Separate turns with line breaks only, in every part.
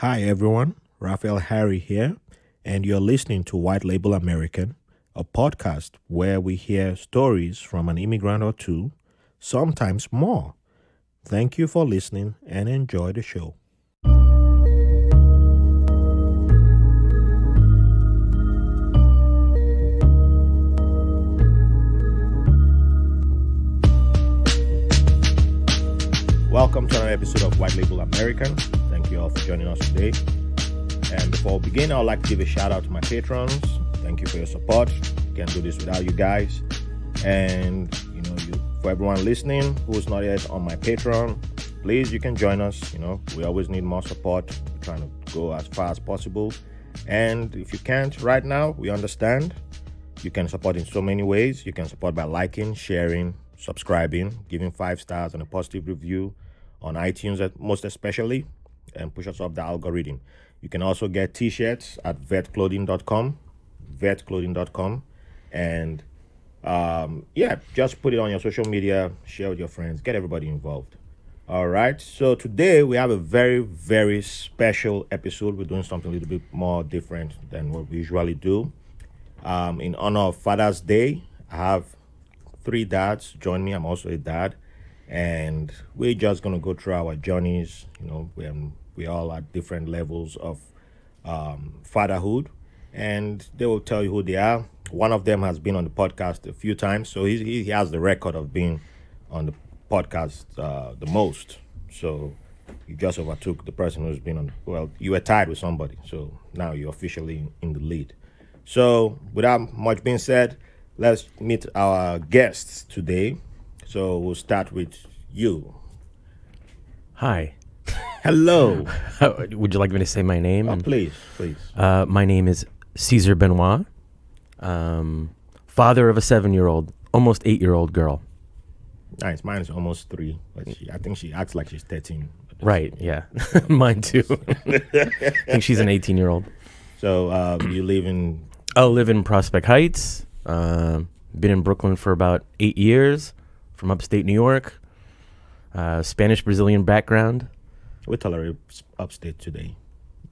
Hi, everyone. Raphael Harry here, and you're listening to White Label American, a podcast where we hear stories from an immigrant or two, sometimes more. Thank you for listening and enjoy the show. Welcome to another episode of White Label American. Thank you all for joining us today. And before we begin, I'd like to give a shout out to my patrons. Thank you for your support. Can't do this without you guys. And you know, you for everyone listening who's not yet on my Patreon, please you can join us. You know, we always need more support. We're trying to go as far as possible. And if you can't right now, we understand. You can support in so many ways. You can support by liking, sharing, subscribing, giving five stars and a positive review on iTunes, at- most especially, and push us up the algorithm. You can also get t-shirts at vetclothing.com, vetclothing.com, and um, yeah, just put it on your social media, share with your friends, get everybody involved. All right. So today we have a very, very special episode. We're doing something a little bit more different than what we usually do. Um, in honor of Father's Day, I have three dads join me. I'm also a dad, and we're just gonna go through our journeys. You know, we um, we all at different levels of um, fatherhood, and they will tell you who they are. One of them has been on the podcast a few times, so he he has the record of being on the podcast uh, the most. So you just overtook the person who's been on. Well, you were tied with somebody, so now you're officially in the lead. So, without much being said, let's meet our guests today. So, we'll start with you.
Hi.
Hello.
Would you like me to say my name?
Oh, please, please.
Uh, my name is Cesar Benoît, um, father of a seven-year-old, almost eight-year-old girl.
Nice. Mine is almost three, but she, I think she acts like she's 13.
Right? Yeah, mine too. I think she's an 18-year-old.
So, um, you live in.
I live in Prospect Heights. Um been in Brooklyn for about eight years, from upstate New York. Uh, Spanish Brazilian background.
We tolerate upstate today.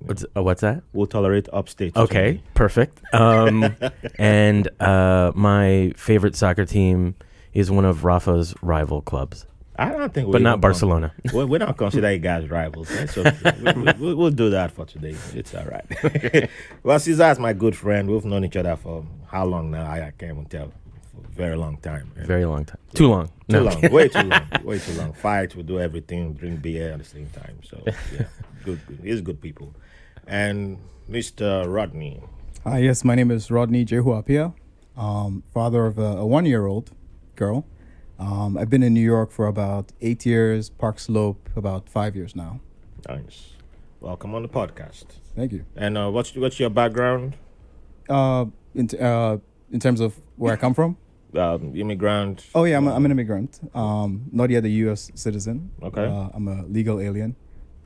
What's uh, what's that?
We'll tolerate upstate.
Okay,
today.
perfect. Um, and uh, my favorite soccer team is one of Rafa's rival clubs,
I don't think
but not Barcelona.
Con- we, don't consider you guys rivals. That's okay. we, we, we'll do that for today. It's all right. well, Cesar is my good friend. We've known each other for how long now? I, I can't even tell. For a very long time. man.
Very long time. Too long.
Too
No.
long. Way too long. Way too long. Fight. We do everything. Drink beer at the same time. So yeah, good. good. He's good people. And Mr. Rodney.
Hi, yes, my name is Rodney Jehu-Appiah, um, father of a, a one year old girl. Um, I've been in New York for about eight years, Park Slope about five years now.
Nice. Welcome on the podcast.
Thank you.
And uh, what's what's your background?
Uh, in, t- uh, in terms of where I come from,
Um, immigrant.
oh, yeah, I'm, a, I'm an immigrant, um, not yet a U.S. citizen.
Okay.
Uh, I'm a legal alien,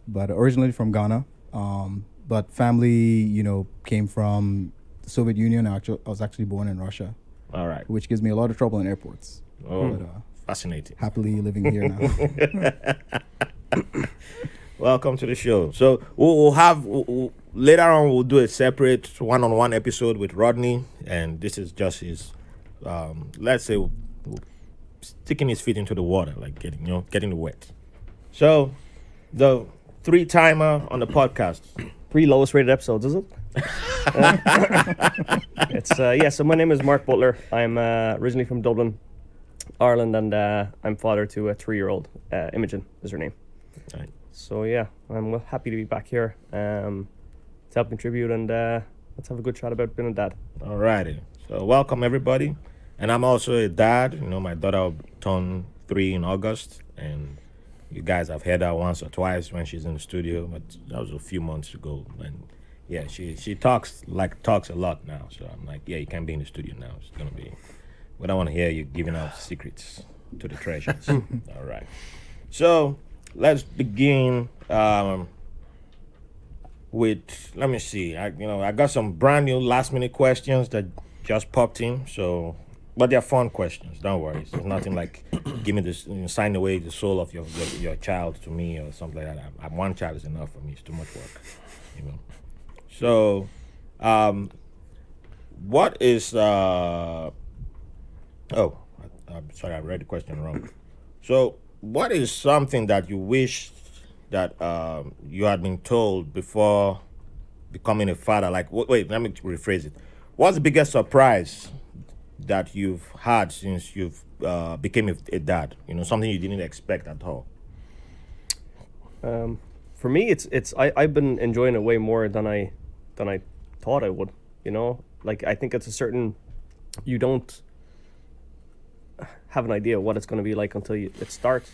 but originally from Ghana. Um, but family, you know, came from the Soviet Union. I, actu- I was actually born in Russia,
All right.
which gives me a lot of trouble in airports.
Oh,
But, uh,
fascinating.
happily living here now.
Welcome to the show. So we'll, have we'll, later on. We'll do a separate one-on-one episode with Rodney, and this is just his, um, let's say, sticking his feet into the water, like getting you know getting wet. So the three-timer on the podcast.
three lowest rated episodes, is it? it's uh, yeah. So my name is Mark Butler. I'm uh, originally from Dublin, Ireland, and uh, I'm father to a three-year-old. Uh, Imogen is her name.
Right.
So yeah, I'm happy to be back here um, to help contribute, and uh, let's have a good chat about being a dad.
Alrighty. So welcome everybody. And I'm also a dad. You know, my daughter will turn three in August, and you guys have heard her once or twice when she's in the studio, but that was a few months ago. And yeah, she she talks like talks a lot now. So I'm like, yeah, you can't be in the studio now. It's gonna be. We don't want to hear you giving out secrets to the treasures. All right. So let's begin. Um, with let me see i you know i got some brand new last minute questions that just popped in so but they're fun questions. Don't worry. It's nothing like give me this, you know, sign away the soul of your, your your child to me or something like that. I, one child is enough for me. It's too much work, you know. So, um, what is uh? Oh, I, I'm sorry, I read the question wrong. So, what is something that you wish that um, you had been told before becoming a father? Like, wait, let me rephrase it. What's the biggest surprise that you've had since you've uh, became a, dad? You know, something you didn't expect at all.
Um, for me, it's it's I I've been enjoying it way more than I than I thought I would. You know, like I think it's a certain you don't have an idea what it's going to be like until you, it starts.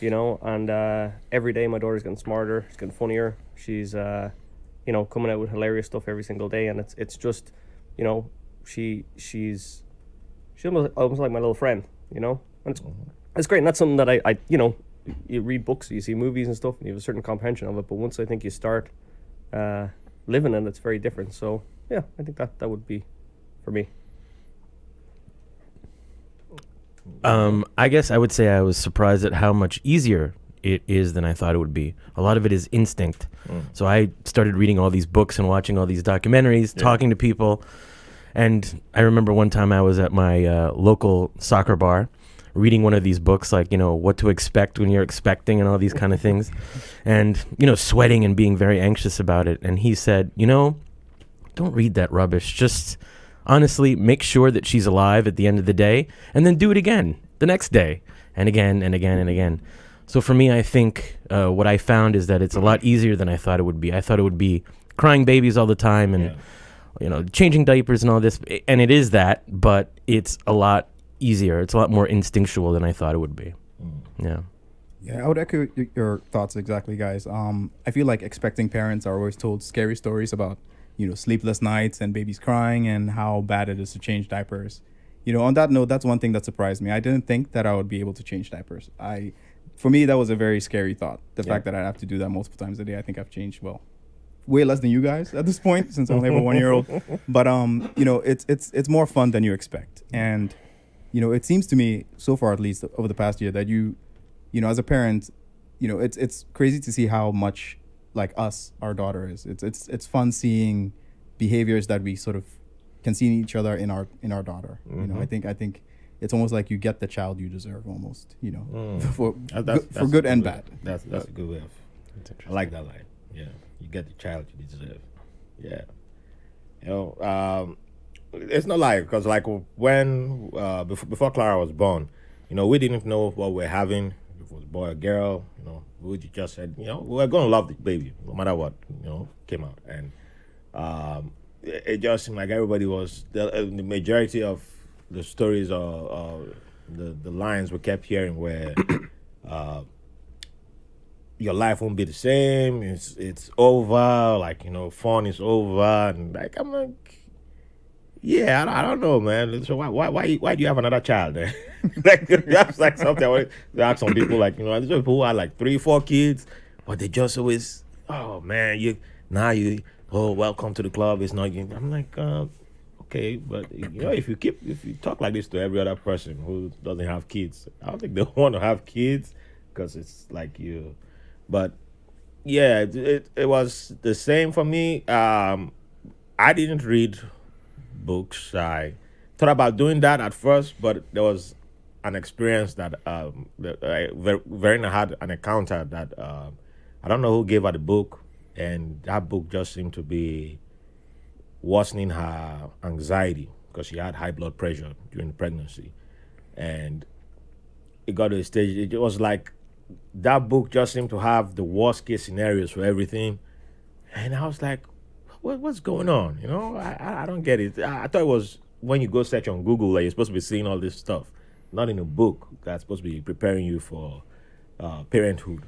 You know, and uh, every day my daughter's getting smarter, she's getting funnier. She's uh, you know coming out with hilarious stuff every single day, and it's it's just you know she she's she's almost, almost like my little friend. You know, and it's it's great. And that's something that I, I you know you read books, you see movies and stuff, and you have a certain comprehension of it. But once I think you start uh, living in it, it's very different. So yeah, I think that that would be for me.
Um, I guess I would say I was surprised at how much easier it is than I thought it would be. A lot of it is instinct. So I started reading all these books and watching all these documentaries, talking to people. And I remember one time I was at my uh, local soccer bar reading one of these books, like, you know, what to expect when you're expecting and all these kind of things. And, you know, sweating and being very anxious about it. And he said, you know, don't read that rubbish. Just honestly make sure that she's alive at the end of the day and then do it again the next day and again and again and again. So for me, I think uh, what I found is that it's a lot easier than I thought it would be. I thought it would be crying babies all the time and
Yeah.
You know changing diapers and all this, and it is that, but it's a lot easier. It's a lot more instinctual than I thought it would be. Yeah.
Yeah, I would echo your thoughts exactly, guys. Um, I feel like expecting parents are always told scary stories about, you know, sleepless nights and babies crying and how bad it is to change diapers. You know, on that note, that's one thing that surprised me. I didn't think that I would be able to change diapers. I, for me, that was a very scary thought. The
Yeah.
fact that I'd have to do that multiple times a day. I think I've changed well, way less than you guys at this point since I only have a one year old. But um, you know, it's it's it's more fun than you expect, and you know, it seems to me so far at least over the past year that you you know, as a parent, you know, it's it's crazy to see how much like us our daughter is. It's it's it's fun seeing behaviors that we sort of can see in each other in our in our daughter. You know, I think I think it's almost like you get the child you deserve almost. You know, for
That-
good, for good and
way-
bad.
That's that's a good way of. I like that line. Yeah, you get the child you deserve. Yeah, you know, um, it's not like because like when uh, before before Clara was born, you know, we didn't know what we're having. If it was boy or girl, you know, we just said, you know, we're gonna love the baby no matter what, you know, came out, and um, it, it just seemed like everybody was the, uh, the majority of the stories or, or the the lines we kept hearing were. uh, your life won't be the same. It's it's over. Like you know, fun is over, and like I'm like, yeah, I, don't- I don't know, man. So why why why why do you have another child? Then? like that's like something I want to ask some people. Like you know, there's people who have like three, four kids, but they just always, oh man, you now you oh welcome to the club. It's not you. I'm like, uh, okay, but you know, if you keep if you talk like this to every other person who doesn't have kids, I don't think they want to have kids because it's like you. But yeah, it, it was the same for me. Um, I didn't read books. I thought about doing that at first, but there was an experience that um that I, Ver- Verena had an encounter that um I don't know who gave her the book, and that book just seemed to be worsening her anxiety because she had high blood pressure during pregnancy, and it got to a stage. It was like that book just seemed to have the worst case scenarios for everything, and I was like, what, "What's going on?" You know, I I, don't get it. I, I thought it was when you go search on Google that you're supposed to be seeing all this stuff, not in a book that's supposed to be preparing you for uh, parenthood.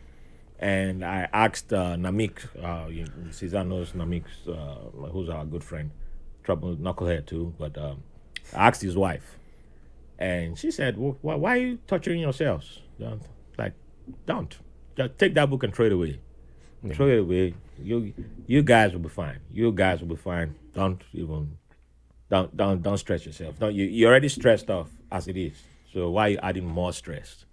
And I asked uh, Namik, uh, knows Namik's, uh, who's our good friend, trouble knucklehead too, but um, I asked his wife, and she said, well, why, why are you torturing yourselves? Like, don't. Just take that book and throw it away. Throw it away. You you guys will be fine. You guys will be fine. Don't even don't don't don't stress yourself. Don't you you're already stressed off as it is. So why are you adding more stress?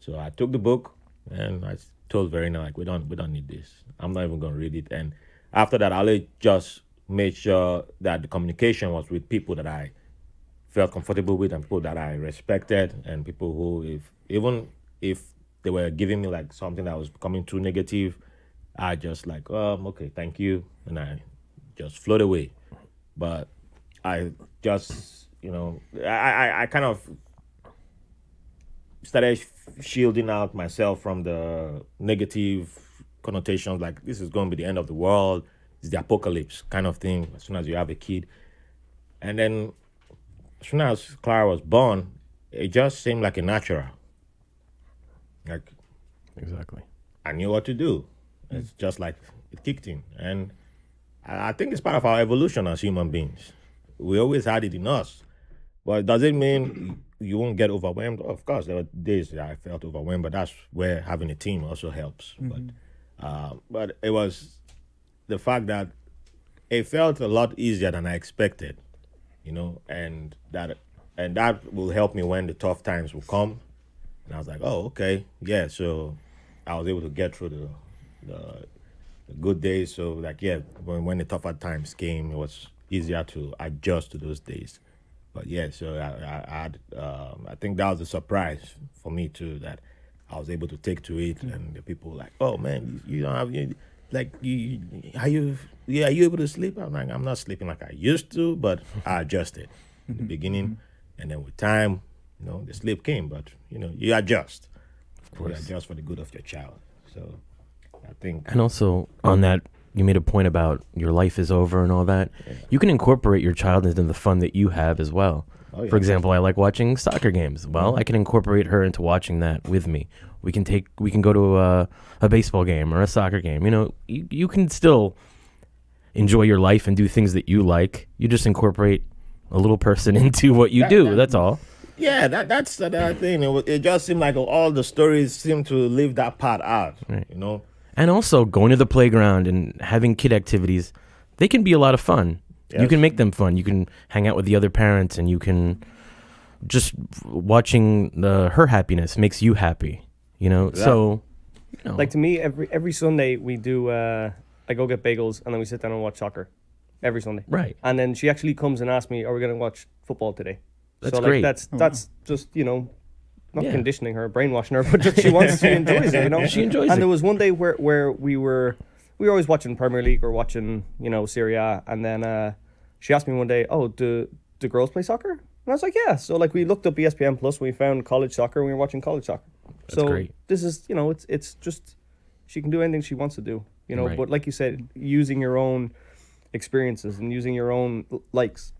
So I took the book and I told Verena like we don't we don't need this. I'm not even gonna read it. And after that, I just made sure that the communication was with people that I felt comfortable with and people that I respected and people who if even if they were giving me like something that was becoming too negative, I just like, um, okay, thank you, and I just float away. But I just, you know, I, I, I kind of started shielding out myself from the negative connotations, like this is going to be the end of the world, it's the apocalypse kind of thing. As soon as you have a kid, and then as soon as Clara was born, it just seemed like a natural. Like
Exactly.
I knew what to do. It's just like it kicked in. And I think it's part of our evolution as human beings. We always had it in us. But does it mean you won't get overwhelmed? Of course, there were days that I felt overwhelmed, but that's where having a team also helps. But uh, but it was the fact that it felt a lot easier than I expected, you know, and that and that will help me when the tough times will come. And I was like, oh, okay, yeah. So I was able to get through the the, the good days. So like, yeah, when when the tougher times came, it was easier to adjust to those days. But yeah, so I I, I had um, I think that was a surprise for me too that I was able to take to it, and the people were like, oh man, you, you don't have you, like you are you yeah are you able to sleep? I'm like I'm not sleeping like I used to, but I adjusted in the beginning, and then with time, you know, the sleep came. But you know, you adjust. Of
course.
You adjust for the good of your child. So I think
And also on that, you made a point about your life is over and all that. You can incorporate your child into the fun that you have as well.
Oh, yeah.
For example, I like watching soccer games. Well, mm-hmm. I can incorporate her into watching that with me. We can take we can go to a, a baseball game or a soccer game. You know, you, you can still enjoy your life and do things that you like. You just incorporate a little person into what you
That-
do.
that-
That's all.
Yeah, that that's the that thing. It, it just seemed like all the stories seem to leave that part out.
Right.
You know.
And also going to the playground and having kid activities, they can be a lot of fun. You can make them fun. You can hang out with the other parents and you can just watching the her happiness makes you happy, you know?
Yeah.
So you know,
Like to me, every every Sunday we do. Uh, I go get bagels and then we sit down and watch soccer. Every Sunday.
right.
And then she actually comes and asks me, "Are we going to watch football today?"
That's
so like
great.
that's
wow.
that's just you know, not
Yeah.
conditioning her, brainwashing her, but just she wants she enjoys it. You know,
She enjoys
And
it.
And there was one day where where we were we were always watching Premier League or watching you know Serie A, and then uh, she asked me one day, "Oh, do do girls play soccer?" And I was like, "Yeah." So like we looked up ESPN Plus, we found college soccer, and we were watching college soccer.
That's
so
great.
this is you know it's it's just she can do anything she wants to do. You know,
Right.
but like you said, using your own experiences and using your own l- likes.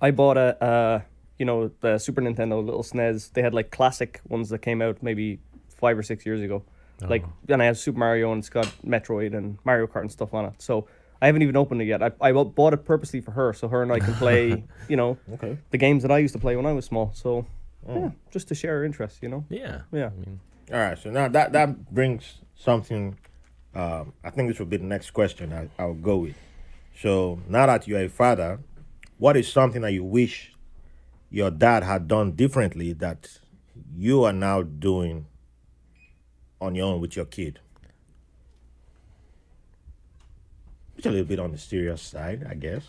I bought a, uh, you know, the Super Nintendo little SNES. They had like classic ones that came out maybe five or six years ago. Like, and I have Super Mario and it's got Metroid and Mario Kart and stuff on it. So I haven't even opened it yet. I, I bought it purposely for her, so her and I can play, you know,
Okay.
the games that I used to play when I was small. So, yeah, just to share our interests, you know.
Yeah.
Yeah.
I mean,
All right. So now that that brings something. Um, I think this will be the next question. I, I'll go with. So now that you're a father, what is something that you wish your dad had done differently that you are now doing on your own with your kid? It's a little bit on the serious side, I guess.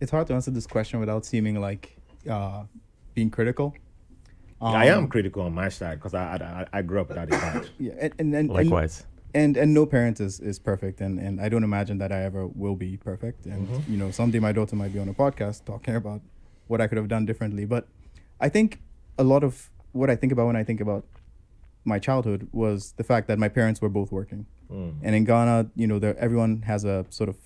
It's hard to answer this question without seeming like uh, being critical.
I am
Um,
critical on my side because I, I I grew up without a dad.
Yeah, and, and, and, and
likewise.
and and no parent is, is perfect and, and I don't imagine that I ever will be perfect and you know someday my daughter might be on a podcast talking about what I could have done differently. But I think a lot of what I think about when I think about my childhood was the fact that my parents were both working. And in Ghana you know there everyone has a sort of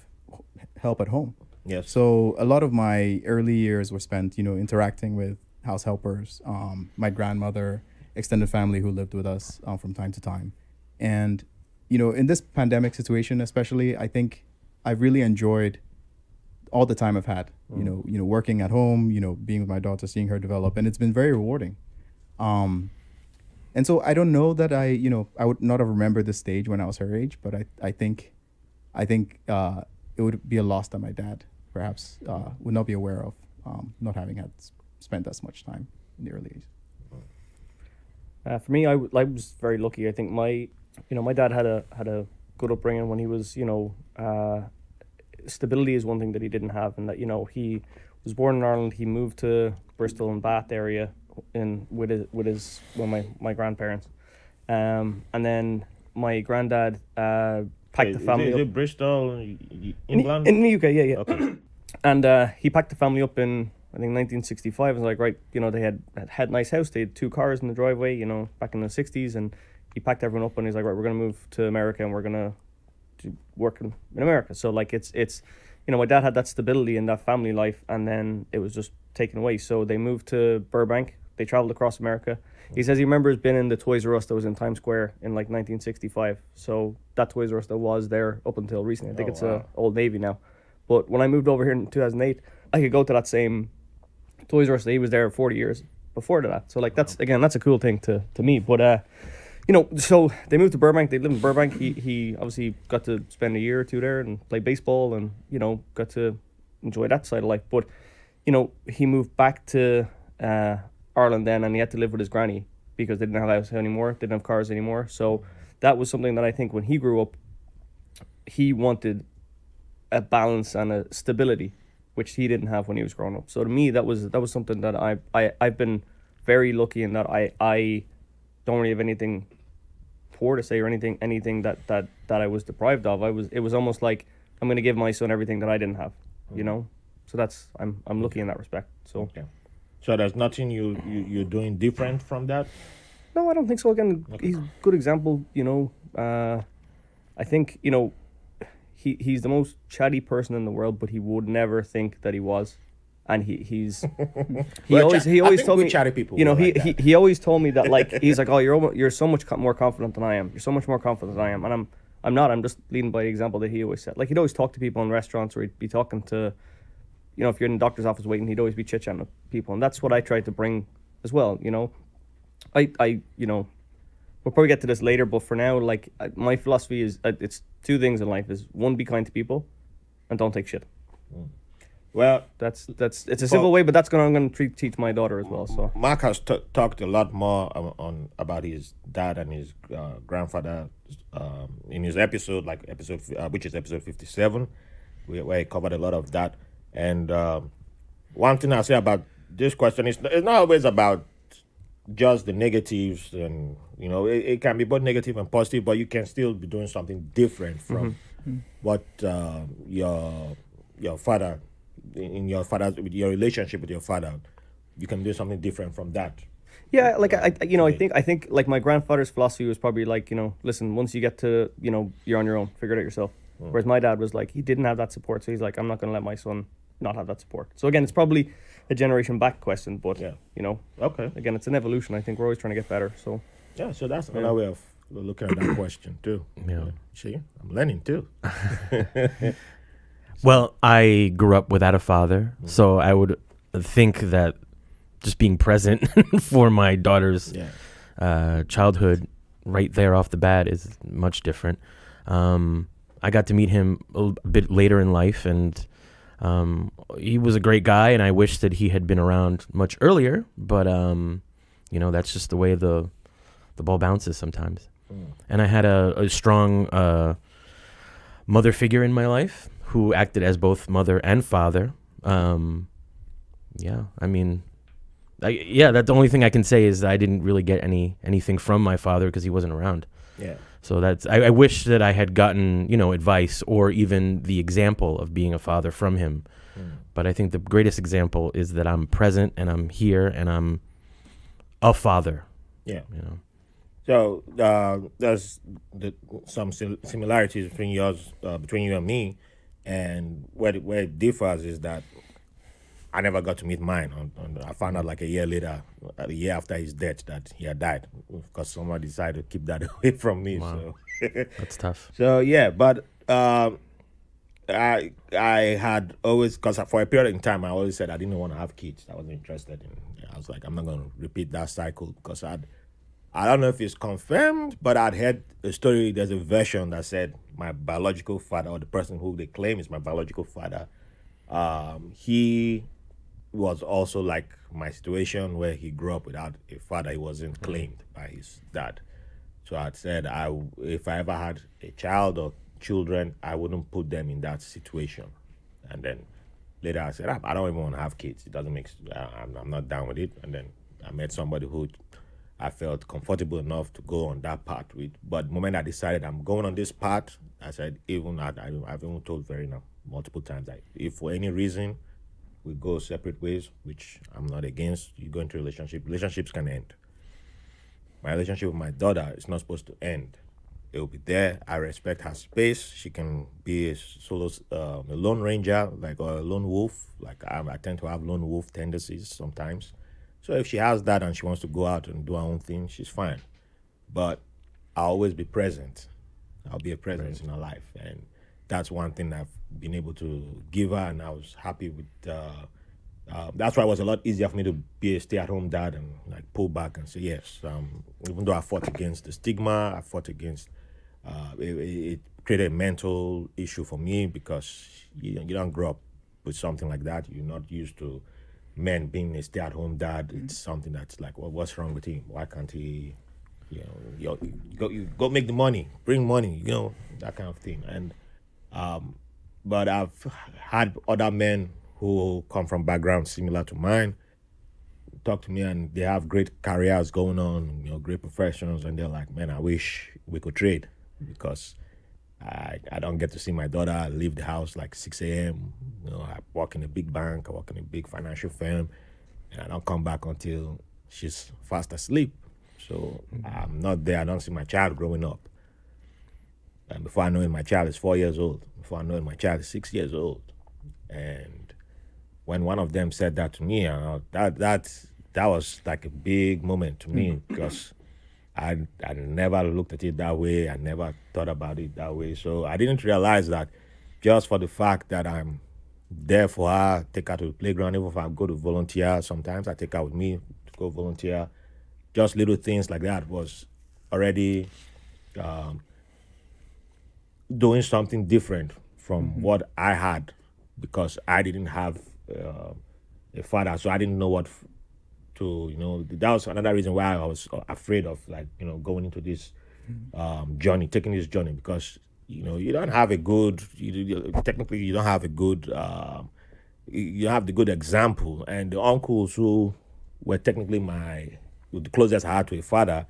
help at home.
Yes.
so a lot of my early years were spent, you know, interacting with house helpers, um, my grandmother, extended family who lived with us um, from time to time, and you know, in this pandemic situation, especially, I think I've really enjoyed all the time I've had. You know, you know, working at home, you know, being with my daughter, seeing her develop, and it's been very rewarding. Um, and so I don't know that I, you know, I would not have remembered this stage when I was her age, but I, I think, I think uh, it would be a loss that my dad perhaps uh, would not be aware of, um, not having had spent as much time in the early age.
Uh, for me, I, w- I was very lucky. I think my, you know, my dad had a had a good upbringing when he was, you know, uh, stability is one thing that he didn't have, and that you know he was born in Ireland. He moved to Bristol and Bath area in with his with his well my my grandparents, um, and then my granddad uh, packed the family
Is
up
it Bristol, y-
in,
England?
in the UK. Yeah, yeah.
okay.
And uh, he packed the family up in I think 1965. And was like, right, you know, they had had, had nice house. They had two cars in the driveway. You know, back in the 60s, and he packed everyone up and he's like, right, we're gonna move to America and we're gonna do work in, in America. So like, it's it's, you know, my dad had that stability in that family life, and then it was just taken away. So they moved to Burbank. They traveled across America. He says he remembers being in the Toys R Us that was in Times Square in like 1965. So that Toys R Us that was there up until recently. I think
Oh,
it's
wow.
a Old Navy now. But when I moved over here in 2008, I could go to that same Toys R Us that he was there 40 years before that. So like that's again that's a cool thing to to me. But uh, you know, so they moved to Burbank. They lived in Burbank. He he obviously got to spend a year or two there and play baseball and you know got to enjoy that side of life. But you know he moved back to uh, Ireland then and he had to live with his granny because they didn't have a house anymore. Didn't have cars anymore. So that was something that I think when he grew up, he wanted a balance and a stability, which he didn't have when he was growing up. So to me, that was that was something that I I I've been very lucky in that I I don't really have anything poor to say or anything anything that that that I was deprived of. I was it was almost like I'm gonna give my son everything that I didn't have, you know. So that's I'm I'm lucky in that respect. So
Okay. So there's nothing you, you you're doing different from that.
No, I don't think so. Again, he's a good example. You know, uh, I think you know, he he's the most chatty person in the world, but he would never think that he was, and he he's he
Well,
always he always told me
chatty people
You know, he,
like
he he always told me that like he's like, oh, you're you're so much more confident than I am. You're so much more confident than I am, and I'm I'm not. I'm just leading by the example that he always said. Like he'd always talk to people in restaurants, or he'd be talking to, you know, if you're in the doctor's office waiting, he'd always be chit chatting with people, and that's what I tried to bring as well. You know, I I you know we'll probably get to this later, but for now, like my philosophy is uh, it's two things in life: is one, be kind to people, and don't take shit.
Well,
That's that's it's a simple way, but that's gonna I'm gonna tre- teach my daughter as well. So
Mark has t- talked a lot more on, on about his dad and his uh, grandfather um, in his episode, like episode uh, which is episode fifty-seven, where, where he covered a lot of that. And um, one thing I say about this question is it's not always about just the negatives, and you know it, it can be both negative and positive, but you can still be doing something different from what uh, your your father in in your father with your relationship with your father. You can do something different from that.
yeah, like I, I you know I think I think like my grandfather's philosophy was probably like you know listen once you get to you know you're on your own, figure it out yourself. Hmm. Whereas my dad was like he didn't have that support, so he's like I'm not gonna let my son not have that support. So again, it's probably a generation back question, but
Yeah.
you know
Okay.
again it's an evolution. I think we're always trying to get better. So
Yeah, so that's another way of looking at that question too.
Yeah.
See, I'm learning too.
Well, I grew up without a father, so I would think that just being present for my daughter's
Yeah.
uh, childhood right there off the bat is much different. Um, I got to meet him a bit later in life, and um, he was a great guy, and I wish that he had been around much earlier. But um, you know, that's just the way the the ball bounces sometimes.
Mm.
And I had a, a strong uh, mother figure in my life who acted as both mother and father. Um, yeah, I mean, I, yeah, that's the only thing I can say is I didn't really get any anything from my father because he wasn't around.
Yeah.
So that's I, I wish that I had gotten you know advice or even the example of being a father from him.
Mm.
But I think the greatest example is that I'm present and I'm here and I'm a father.
Yeah.
You know.
So uh, there's the, some similarities between yours, uh, between you and me, and where it, where it differs is that I never got to meet mine. On, on, I found out like a year later, a year after his death, that he had died because someone decided to keep that away from me.
Wow.
So.
That's tough.
So yeah, but um, I I had always because for a period in time I always said I didn't want to have kids. I wasn't interested in. I was like I'm not going to repeat that cycle because I'd I don't know if it's confirmed, but I'd heard a story. There's a version that said my biological father or the person who they claim is my biological father um, he was also like my situation where he grew up without a father. He wasn't claimed by his dad. So I'd said, I if I ever had a child or children, I wouldn't put them in that situation. And then later I said, I don't even want to have kids. It doesn't make. I'm, I'm not down with it. And then I met somebody who I felt comfortable enough to go on that path with. But the moment I decided I'm going on this path, I said, even I, I, have even told Verena multiple times that if for any reason we go separate ways, which I'm not against, you go into relationship, relationships can end. My relationship with my daughter is not supposed to end. It will be there. I respect her space. She can be a solo, uh, a lone ranger, like or a lone wolf. Like I, I tend to have lone wolf tendencies sometimes. So if she has that and she wants to go out and do her own thing, she's fine. But I'll always be present. I'll be a presence right. in her life, and that's one thing I've been able to give her, and I was happy with. Uh, uh, that's why it was a lot easier for me to be a stay-at-home dad and like pull back and say yes. Um, even though I fought against the stigma, I fought against. Uh, it, it, created a mental issue for me because you, you don't grow up with something like that. You're not used to men being a stay-at-home dad. Mm-hmm. It's something that's like, well, what's wrong with him? Why can't he? You know, you, go you go make the money, bring money. You know that kind of thing. And um, but I've had other men who come from backgrounds similar to mine talk to me and they have great careers going on, you know, great professions, and they're like, man, I wish we could trade because I, I don't get to see my daughter I leave the house like 6 a.m. You know, I work in a big bank, I work in a big financial firm, and I don't come back until she's fast asleep. So I'm not there. I don't see my child growing up. And before I know it, my child is four years old. Before I know it, my child is six years old. And when one of them said that to me, uh, that that that was like a big moment to me because I I never looked at it that way. I never thought about it that way. So I didn't realize that just for the fact that I'm there for her, take her to the playground, even if I go to volunteer, sometimes I take her with me to go volunteer. Just little things like that was already um, doing something different from mm-hmm. what I had because I didn't have uh, a father, so I didn't know what to you know. That was another reason why I was afraid of like you know going into this mm-hmm. um, journey, taking this journey because you know you don't have a good you, you, technically you don't have a good um, you have the good example and the uncles who were technically my the closest I had to a father,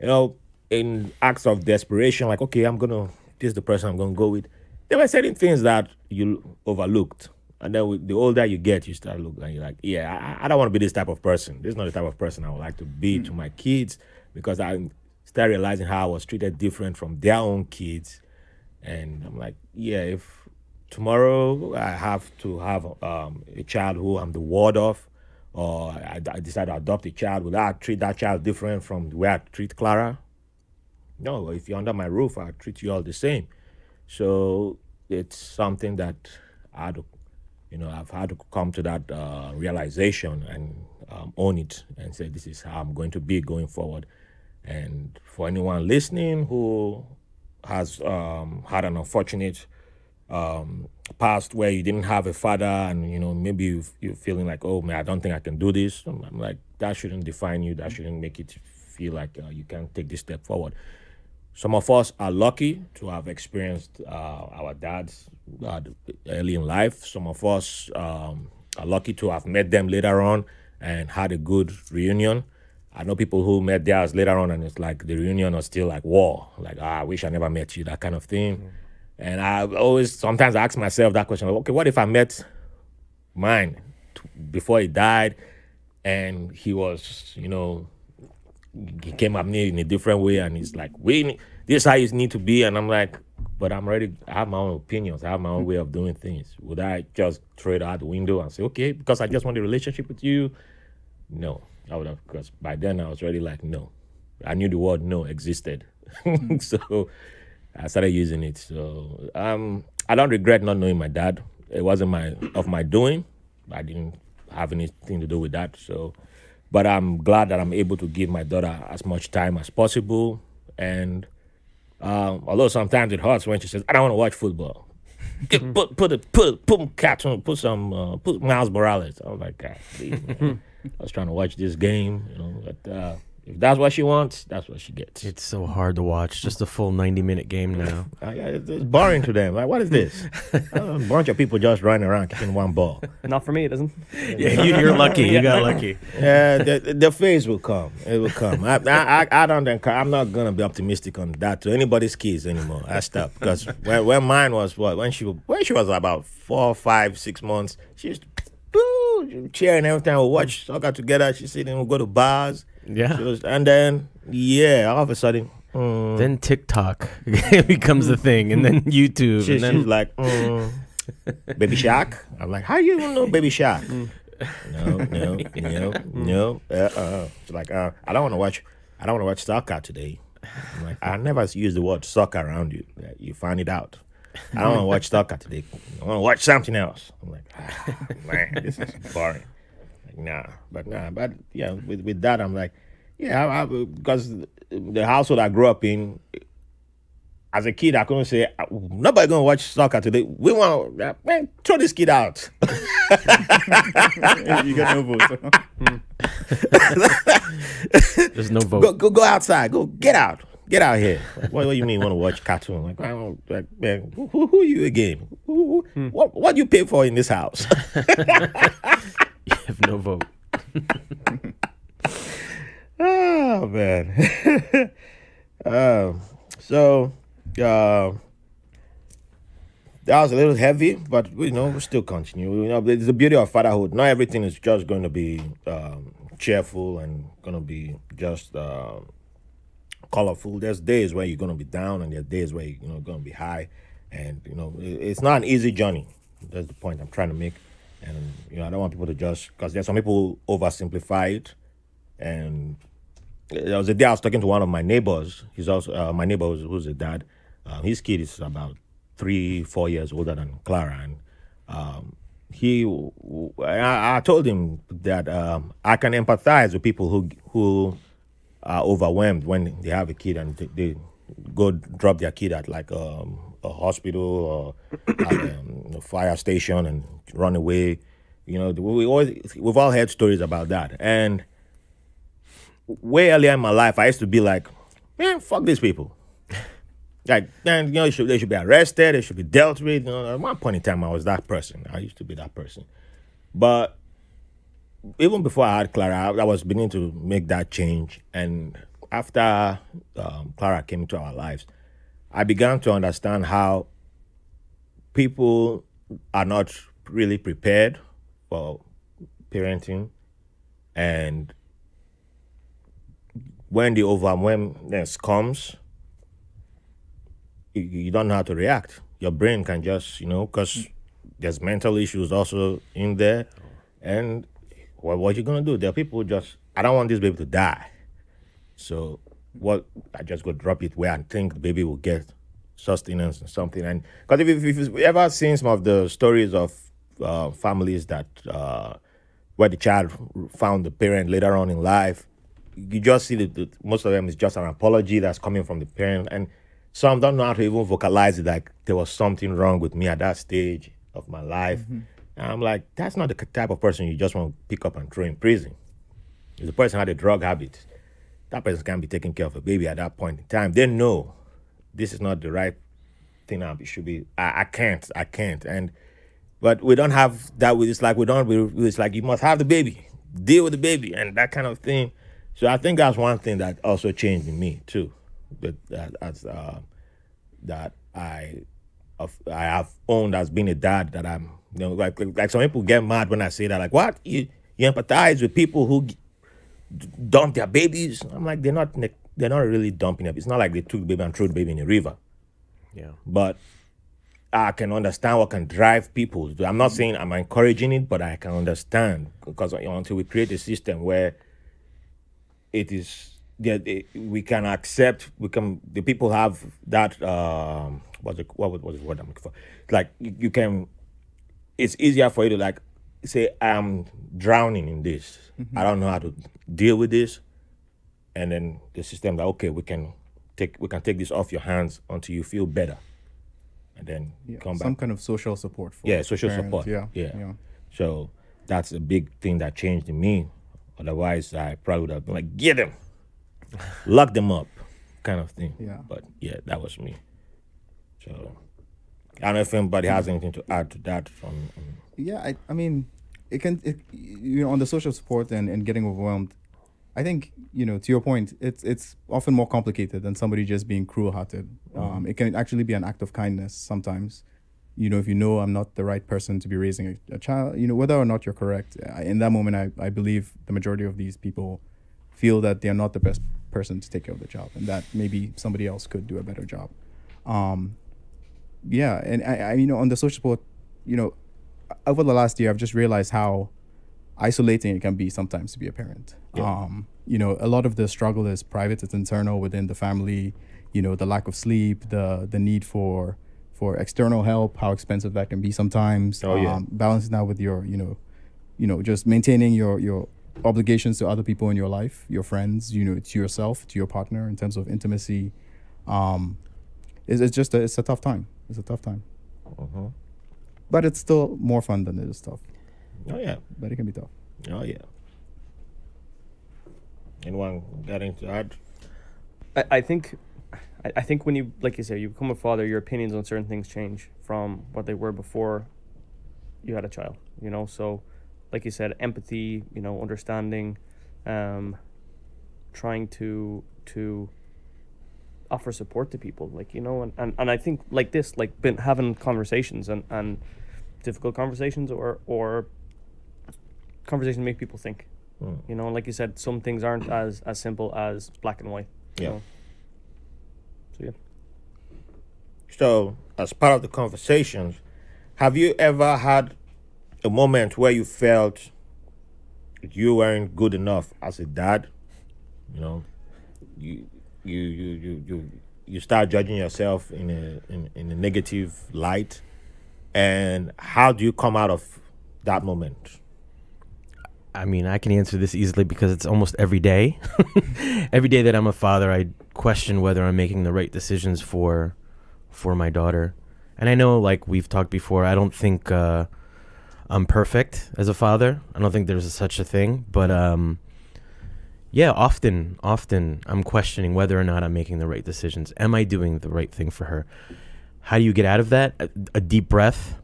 you know, in acts of desperation, like okay, I'm gonna this is the person I'm going to go with. There were certain things that you overlooked. And then with, the older you get, you start looking and you're like, yeah, I, I don't want to be this type of person. This is not the type of person I would like to be mm. to my kids because I started realizing how I was treated different from their own kids. And I'm like, yeah, if tomorrow I have to have um, a child who I'm the ward of, or I, I decide to adopt a child, will I treat that child different from the way I treat Clara? No, if you're under my roof, I treat you all the same. So it's something that I had to, you know, I've had to come to that uh, realization and um, own it and say this is how I'm going to be going forward. And for anyone listening who has um, had an unfortunate um, past where you didn't have a father and you know maybe you, you're feeling like oh man I don't think I can do this I'm like that shouldn't define you that shouldn't make it feel like uh, you can't take this step forward some of us are lucky to have experienced uh, our dads uh, early in life. Some of us um, are lucky to have met them later on and had a good reunion. I know people who met theirs later on, and it's like the reunion was still like war, like ah, I wish I never met you, that kind of thing. Mm. And I always sometimes ask myself that question: Okay, what if I met mine t- before he died, and he was, you know, he came at me in a different way and he's like, we this how you need to be. And I'm like, but I'm ready. I have my own opinions. I have my own way of doing things. Would I just throw it out the window and say, okay, because I just want a relationship with you? No, I would have, because by then I was already like, no. I knew the word no existed. so I started using it. So um, I don't regret not knowing my dad. It wasn't my of my doing. I didn't have anything to do with that. So but I'm glad that I'm able to give my daughter as much time as possible. And um, although sometimes it hurts when she says, I don't want to watch football. Get, put put a, put put cartoon, put some uh, put Miles Morales. I was like, God, please. I was trying to watch this game, you know. But uh, if that's what she wants, that's what she gets.
It's so hard to watch. Just a full 90 minute game now.
It's, it's boring to them. Like, what is this? a bunch of people just running around kicking one ball.
Not for me, it isn't.
yeah, you, you're lucky. You got lucky.
Yeah, the, the phase will come. It will come. I, I, I, I don't. encour- I'm not gonna be optimistic on that to anybody's kids anymore. I stopped because when, when mine was what when she when she was about four, five, six months, she used to boo, cheering every time we watch soccer together. She said, "Then we go to bars."
Yeah.
She was, and then yeah, all of a sudden. mm,
Then TikTok becomes the thing, and then YouTube,
she,
and then
she's like, mm, Baby Shark. I'm like, how you even know Baby Shark?
Mm.
no, no, no, no. Uh, uh. She's like, uh, I don't want to watch. I don't want to watch soccer today. I'm like, I never use the word soccer around you. You find it out. I don't want to watch soccer today. I want to watch something else. I'm like, ah, man, this is boring. Like, nah, but nah, but yeah, with with that, I'm like, yeah, I, I, because the household I grew up in, as a kid, I couldn't say uh, nobody gonna watch soccer today. We want uh, man, throw this kid out.
you got no votes.
there's no vote.
go, go go outside. Go get out. Get out here. What, what do you mean? Want to watch cartoon? Like, I don't, like man, who, who, who you again? Who, who, hmm. What what do you pay for in this house?
You have no vote.
oh man. um, so uh, that was a little heavy, but you know we still continue. You know, it's the beauty of fatherhood. Not everything is just going to be um, cheerful and going to be just uh, colorful. There's days where you're going to be down, and there's days where you're you know going to be high, and you know it's not an easy journey. That's the point I'm trying to make. And you know, I don't want people to just because there's some people oversimplify it, and there was a day I was talking to one of my neighbors. He's also uh, my neighbor who's, who's a dad. Um, his kid is about three, four years older than Clara, and um, he. I, I told him that um, I can empathize with people who who are overwhelmed when they have a kid and they, they go drop their kid at like um, a hospital or um, a fire station and run away. You know, we always we've all heard stories about that, and way earlier in my life, I used to be like, man, fuck these people. Like, man, you know, they should, they should be arrested, they should be dealt with. You know, at one point in time, I was that person. I used to be that person. But even before I had Clara, I, I was beginning to make that change. And after um, Clara came into our lives, I began to understand how people are not really prepared for parenting and when the overwhelmness comes, you, you don't know how to react. Your brain can just, you know, because there's mental issues also in there. And what, what you going to do? There are people just, I don't want this baby to die. So what, I just go drop it where I think the baby will get sustenance and something. And because if, if, if you've ever seen some of the stories of uh, families that, uh, where the child found the parent later on in life, you just see that that most of them is just an apology that's coming from the parent, and some don't know how to even vocalize it. Like there was something wrong with me at that stage of my life, and I'm like, that's not the type of person you just want to pick up and throw in prison. If the person had a drug habit, that person can't be taking care of a baby at that point in time. They know this is not the right thing. I should be. I, I can't. I can't. And but we don't have that. We It's like we don't. We, it's like you must have the baby, deal with the baby, and that kind of thing. So I think that's one thing that also changed in me too. That that as uh, that I of I have owned as being a dad. That I'm you know like like some people get mad when I say that. Like what you you empathize with people who dump their babies. I'm like they're not they're not really dumping it. It's not like they took the baby and threw the baby in the river
Yeah.
but I can understand what can drive people. I'm not saying I'm encouraging it, but I can understand because until we create a system where it is that it- we can accept, we can the people have that um what's it, what was the word I'm looking for? Like you, you can, it's easier for you to like say I'm drowning in this. Mm-hmm. I don't know how to deal with this, and then the system that okay we can take we can take this off your hands until you feel better and then
Yeah,
come back.
some kind of social support for
Yeah, social
parents,
support.
Yeah,
Yeah. So that's a big thing that changed in me. Otherwise, I probably would have been like, get them, lock them up, kind of thing.
Yeah.
But yeah, that was me. So I don't know if anybody has anything to add to that. From, um,
yeah I, I mean it can it, you know on the social support and, and getting overwhelmed i think you know to your point it's it's often more complicated than somebody just being cruel hearted um, it can actually be an act of kindness sometimes. You know if you know i'm not the right person to be raising a, a child you know whether or not you're correct I, in that moment I, I believe the majority of these people feel that they're not the best person to take care of the child and that maybe somebody else could do a better job. Um, yeah and I, I you know on the social support you know over the last year i've just realized how isolating it can be sometimes to be a parent
Yeah.
um you know a lot of the struggle is private it's internal within the family you know the lack of sleep the the need for for external help how expensive that can be sometimes
Oh, yeah.
um, balancing that with your you know you know just maintaining your your obligations to other people in your life your friends you know to yourself to your partner in terms of intimacy um it's, it's just a, it's a tough time it's a tough time
Mhm.
but it's still more fun than it is tough
Oh yeah,
but it can be tough
oh yeah. Anyone got anything to add?
I, I think I, I think when you like you say you become a father your opinions on certain things change from what they were before you had a child you know so like you said empathy you know understanding um trying to to offer support to people like you know and, and, and i think like this like been having conversations and and difficult conversations or or conversations make people think
Mm.
you know like you said some things aren't as as simple as black and white you
Yeah.
know? so yeah
So, as part of the conversations, have you ever had a moment where you felt you weren't good enough as a dad? You know, you you you you you, you start judging yourself in a in, in a negative light, and how do you come out of that moment?
I mean, I can answer this easily because it's almost every day. every day that I'm a father, I question whether I'm making the right decisions for for my daughter. And I know, like we've talked before, I don't think uh, I'm perfect as a father. I don't think there's such a thing. But um, yeah, often, often I'm questioning whether or not I'm making the right decisions. Am I doing the right thing for her? How do you get out of that? A, a deep breath,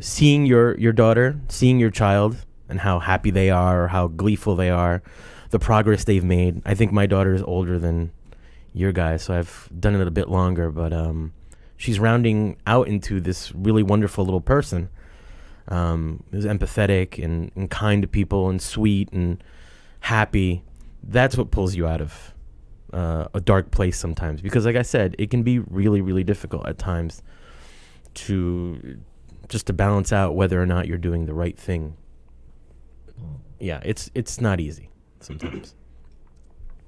seeing your your daughter, seeing your child, and how happy they are, or how gleeful they are, the progress they've made. I think my daughter is older than your guys, so I've done it a bit longer, but um, she's rounding out into this really wonderful little person. Um, who's empathetic and, and kind to people and sweet and happy. That's what pulls you out of uh, a dark place sometimes. Because, like I said, it can be really, really difficult at times to just to balance out whether or not you're doing the right thing. Yeah, it's it's not easy sometimes.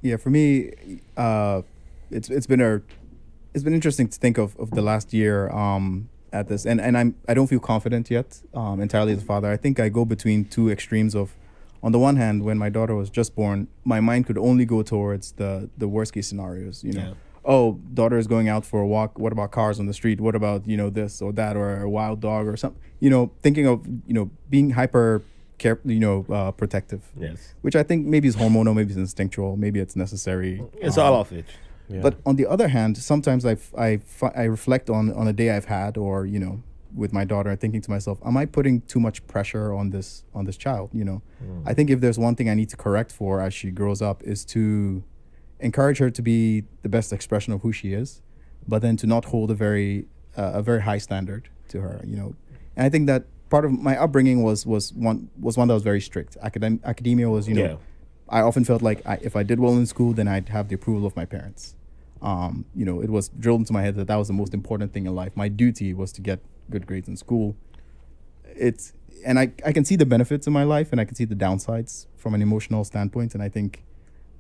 yeah for me uh it's it's been a it's been interesting to think of, of the last year um at this and and i'm i don't feel confident yet um entirely as a father i think i go between two extremes of on the one hand when my daughter was just born my mind could only go towards the the worst case scenarios you know
Yeah.
oh daughter is going out for a walk what about cars on the street what about you know this or that or a wild dog or something you know thinking of you know being hyper care you know uh, protective
Yes,
which I think maybe is hormonal, maybe it's instinctual, maybe it's necessary.
it's
Um,
all of it.
Yeah.
But on the other hand, sometimes I, f- I, I reflect on, on a day I've had or, you know, with my daughter and thinking to myself, am I putting too much pressure on this on this child? You know, I think if there's one thing I need to correct for as she grows up is to encourage her to be the best expression of who she is, but then to not hold a very uh, a very high standard to her. You know, and I think that part of my upbringing was was one was one that was very strict. Academ- academia was you know.
Yeah.
I often felt like I, if I did well in school, then I'd have the approval of my parents. Um, you know, it was drilled into my head that that was the most important thing in life. My duty was to get good grades in school. It's and I, I can see the benefits in my life and I can see the downsides from an emotional standpoint. And I think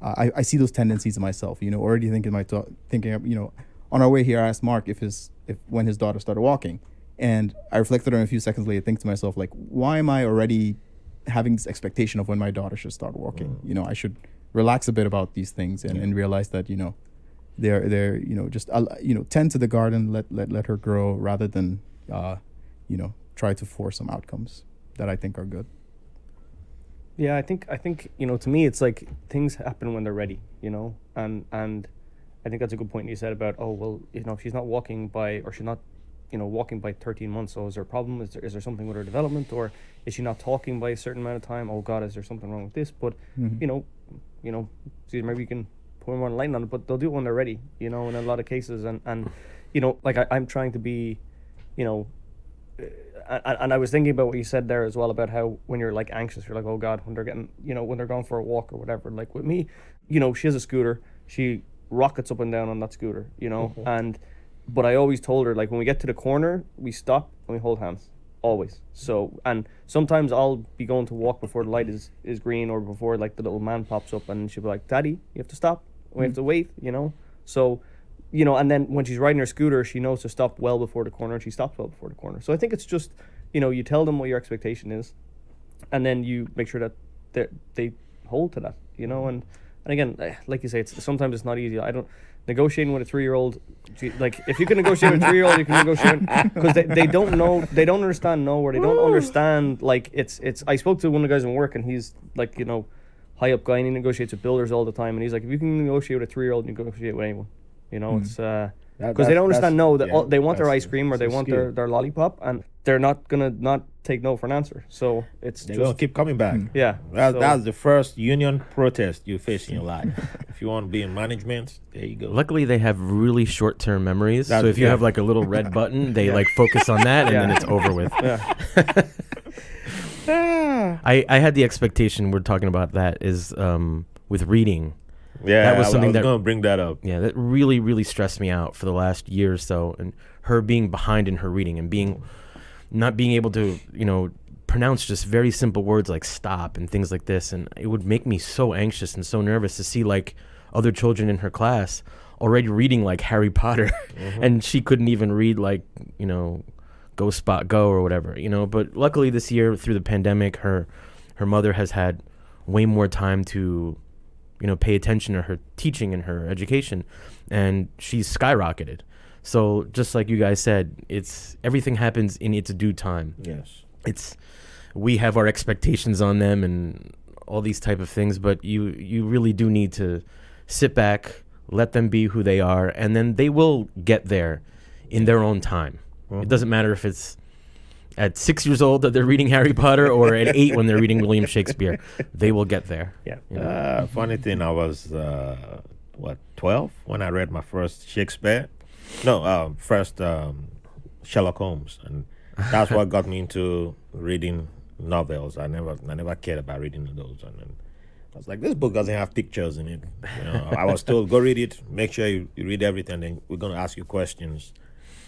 uh, I, I see those tendencies in myself. You know, already thinking my thought, thinking you know, on our way here, I asked Mark if his if when his daughter started walking, and I reflected on a few seconds later, think to myself like, why am I already having this expectation of when my daughter should start walking? You know, I should relax a bit about these things and, and realize that you know they're they're you know just you know tend to the garden, let let let her grow rather than uh, you know try to force some outcomes that I think are good.
Yeah, I think I think you know to me it's like things happen when they're ready, you know, and and I think that's a good point you said about oh well you know if she's not walking by or she's not you know walking by 13 months so is there a problem? Is there is there something with her development? Or is she not talking by a certain amount of time? Oh god is there something wrong with this? But
Mhm.
you know you know maybe you can put more light on it but they'll do it when they're ready you know in a lot of cases. And and you know like I, I'm trying to be you know uh, and, and I was thinking about what you said there as well about how when you're like anxious, you're like, oh God, when they're getting, you know, when they're going for a walk or whatever. Like with me, you know, she has a scooter. She rockets up and down on that scooter, you know, mm-hmm. and but I always told her like when we get to the corner, we stop and we hold hands always. So and sometimes I'll be going to walk before the light is is green or before like the little man pops up and she'll be like, Daddy, you have to stop. We have mm. to wait, you know. So you know, and then when she's riding her scooter, she knows to stop well before the corner, and she stops well before the corner. So I think it's just, you know, you tell them what your expectation is, and then you make sure that they they hold to that, you know. And and again, eh, like you say, it's sometimes it's not easy. I don't negotiating with a three year old, like if you can negotiate with a three year old, you can negotiate because they, they don't know, they don't understand no, or they don't understand like it's it's. I spoke to one of the guys in work, and he's like, you know. High up guy, and he negotiates with builders all the time, and he's like, if you can negotiate with a three-year-old, you can negotiate with anyone. You know, it's uh,
That-
because they don't understand no that
yeah,
all, they want their ice cream or they want their, their lollipop and they're not gonna not take no for an answer so it's
They're
just
gonna keep coming back.
yeah
That,
so-
that's the first union protest you face in your life. if you want to be in management, there you go.
Luckily, they have really short-term memories.
That-
so if you have like a little red button, they like focus on that, and then it's over with.
yeah
I, I had the expectation we're talking about that is um, with reading.
Yeah,
that was something
I was
that-
gonna bring that up.
Yeah, that really really stressed me out for the last year or so, and her being behind in her reading and being not being able to you know pronounce just very simple words like stop and things like this, and it would make me so anxious and so nervous to see like other children in her class already reading like Harry Potter, mm-hmm. and she couldn't even read like you know go spot go or whatever you know but luckily this year through the pandemic her her mother has had way more time to you know pay attention to her teaching and her education and she's skyrocketed. So just like you guys said it's everything happens in its due time.
Yes.
it's we have our expectations on them and all these type of things but you you really do need to sit back let them be who they are and then they will get there in their own time. It mm-hmm. doesn't matter if it's at six years old that they're reading harry potter or at eight when they're reading william shakespeare they will get there
yeah
you know?
Uh, funny thing, I was uh, what twelve when I read my first Shakespeare. No, uh, first um, Sherlock Holmes, and that's what got me into reading novels. I never, I never cared about reading those, and then I was like, this book doesn't have pictures in it. You know, I was told, go read it. Make sure you, you read everything. Then we're gonna ask you questions.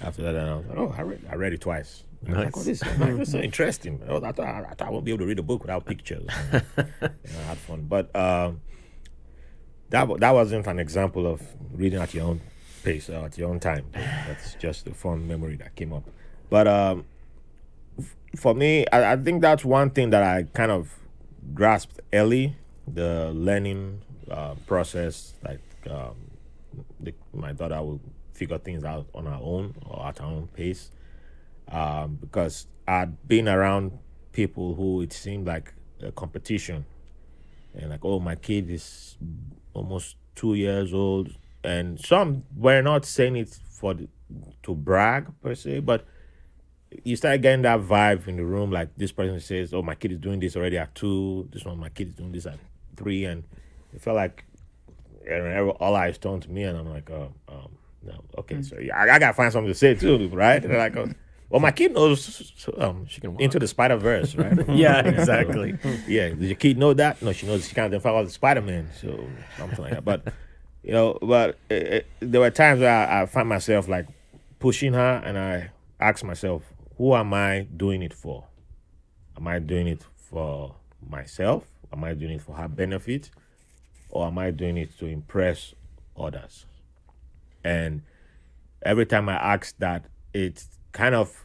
After that, and I was like, oh, I read, I read it twice. Was like, oh, this, is- this is so interesting. Oh, I, thought, I I won't be able to read a book without pictures. you know, I had fun, but. Um, that that wasn't an example of reading at your own pace or at your own time. That's just a fun memory that came up. But um, f- for me, I, I think that's one thing that I kind of grasped early the learning uh, process. Like um, the, my daughter will figure things out on her own or at her own pace um, because I'd been around people who it seemed like a competition. And like oh my kid is almost two years old. And some were not saying it for the, to brag per se but you start getting that vibe in the room like this person says oh my kid is doing this already at two this one my kid is doing this at three. And it felt like and all eyes turned to me and i'm like oh um, no okay so yeah, I, I gotta find something to say too right? And they're like oh, well my kid knows um,
She can walk.
into the spider verse right
yeah exactly
yeah, does your kid know that? No, she knows she can't follow the Spider Man, so something like that. But you know, but it, it, there were times where I, I find myself like pushing her, and I ask myself, who am I doing it for? Am I doing it for myself? Am I doing it for her benefit, or am I doing it to impress others? And every time I ask that, it's kind of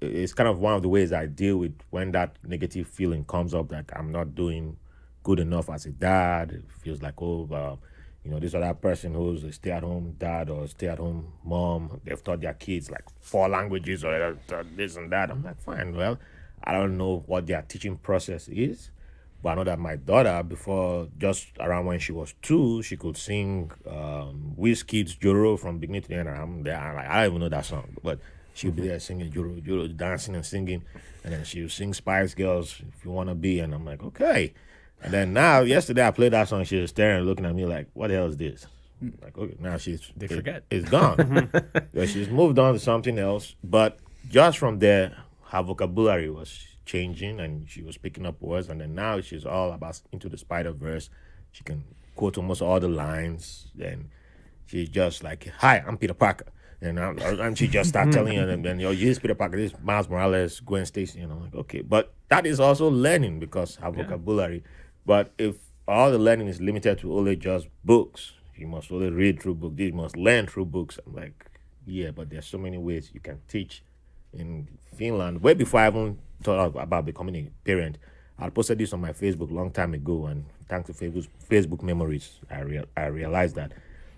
it's kind of one of the ways I deal with when that negative feeling comes up that I'm not doing good enough as a dad. It feels like, oh, uh, you know, this other person who's a stay-at-home dad or stay-at-home mom, they've taught their kids like four languages or this and that. I'm like, fine, well, I don't know what their teaching process is, but I know that my daughter, before just around when she was two, she could sing um, Wizkid's Joro from beginning to the end. I'm there, I'm like, I don't even know that song, but she'll be mm-hmm. there singing Joro, Joro, dancing and singing, and then she'll sing Spice Girls if you want to be, and I'm like, okay. And then now, yesterday I played that song. She was staring, looking at me like, "What the hell is this?" Mm. Like, okay, now she's
They
it-
forget.
it's gone. Mm-hmm. yeah, she's moved on to something else. But just from there, her vocabulary was changing, and she was picking up words. And then now she's all about into the Spider Verse. She can quote almost all the lines, and she's just like, "Hi, I'm Peter Parker." And, I'm, and she just start telling you, and then, you know, here's Peter Parker, this is Miles Morales, Gwen Stacy, and I'm like, okay. But that is also learning because her vocabulary. But if all the learning is limited to only just books, you must only read through books, you must learn through books. I'm like, yeah, but there's so many ways you can teach in Finland. Way before I even thought about becoming a parent, I posted this on my Facebook long time ago, and thanks to Facebook, Facebook memories, I real I realized that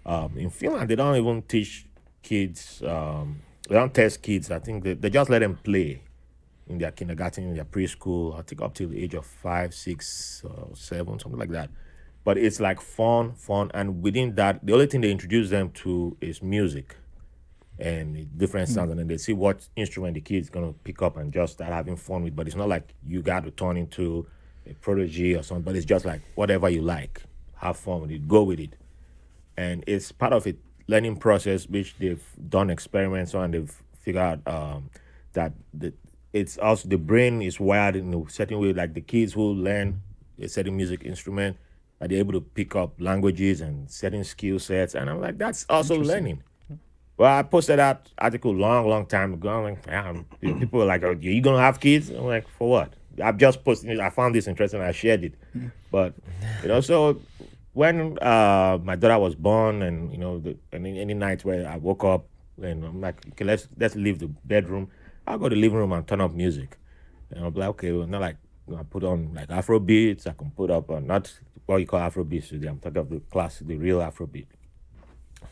um, in Finland they don't even teach kids. Um, they don't test kids. I think they, they just let them play in their kindergarten, in their preschool. I think up till the age of five, six, seven, something like that. But it's like fun, fun, and within that, the only thing they introduce them to is music and different sounds, and then they see what instrument the kid's gonna pick up and just start having fun with. But it's not like you got to turn into a prodigy or something. But it's just like whatever you like, have fun with it, go with it, and it's part of a learning process which they've done experiments on. They've figured out um, that the it's also the brain is wired in a certain way. Like the kids who learn a certain music instrument, are they able to pick up languages and certain skill sets? And I'm like, that's also learning. Well, I posted that article long, long time ago. I'm like, damn, people were like, "Are you gonna have kids?" I'm like, for what? I've just posted. it. I found this interesting. I shared it, but you know, so when uh, my daughter was born, and you know, the, any any night where I woke up and I'm like, okay, let's let's leave the bedroom. I'll go to the living room and turn up music, and I'm like, okay, well, not like I put on like Afro beats. I can put up uh, not what you call Afro beats today. I'm talking of the class, the real Afro beat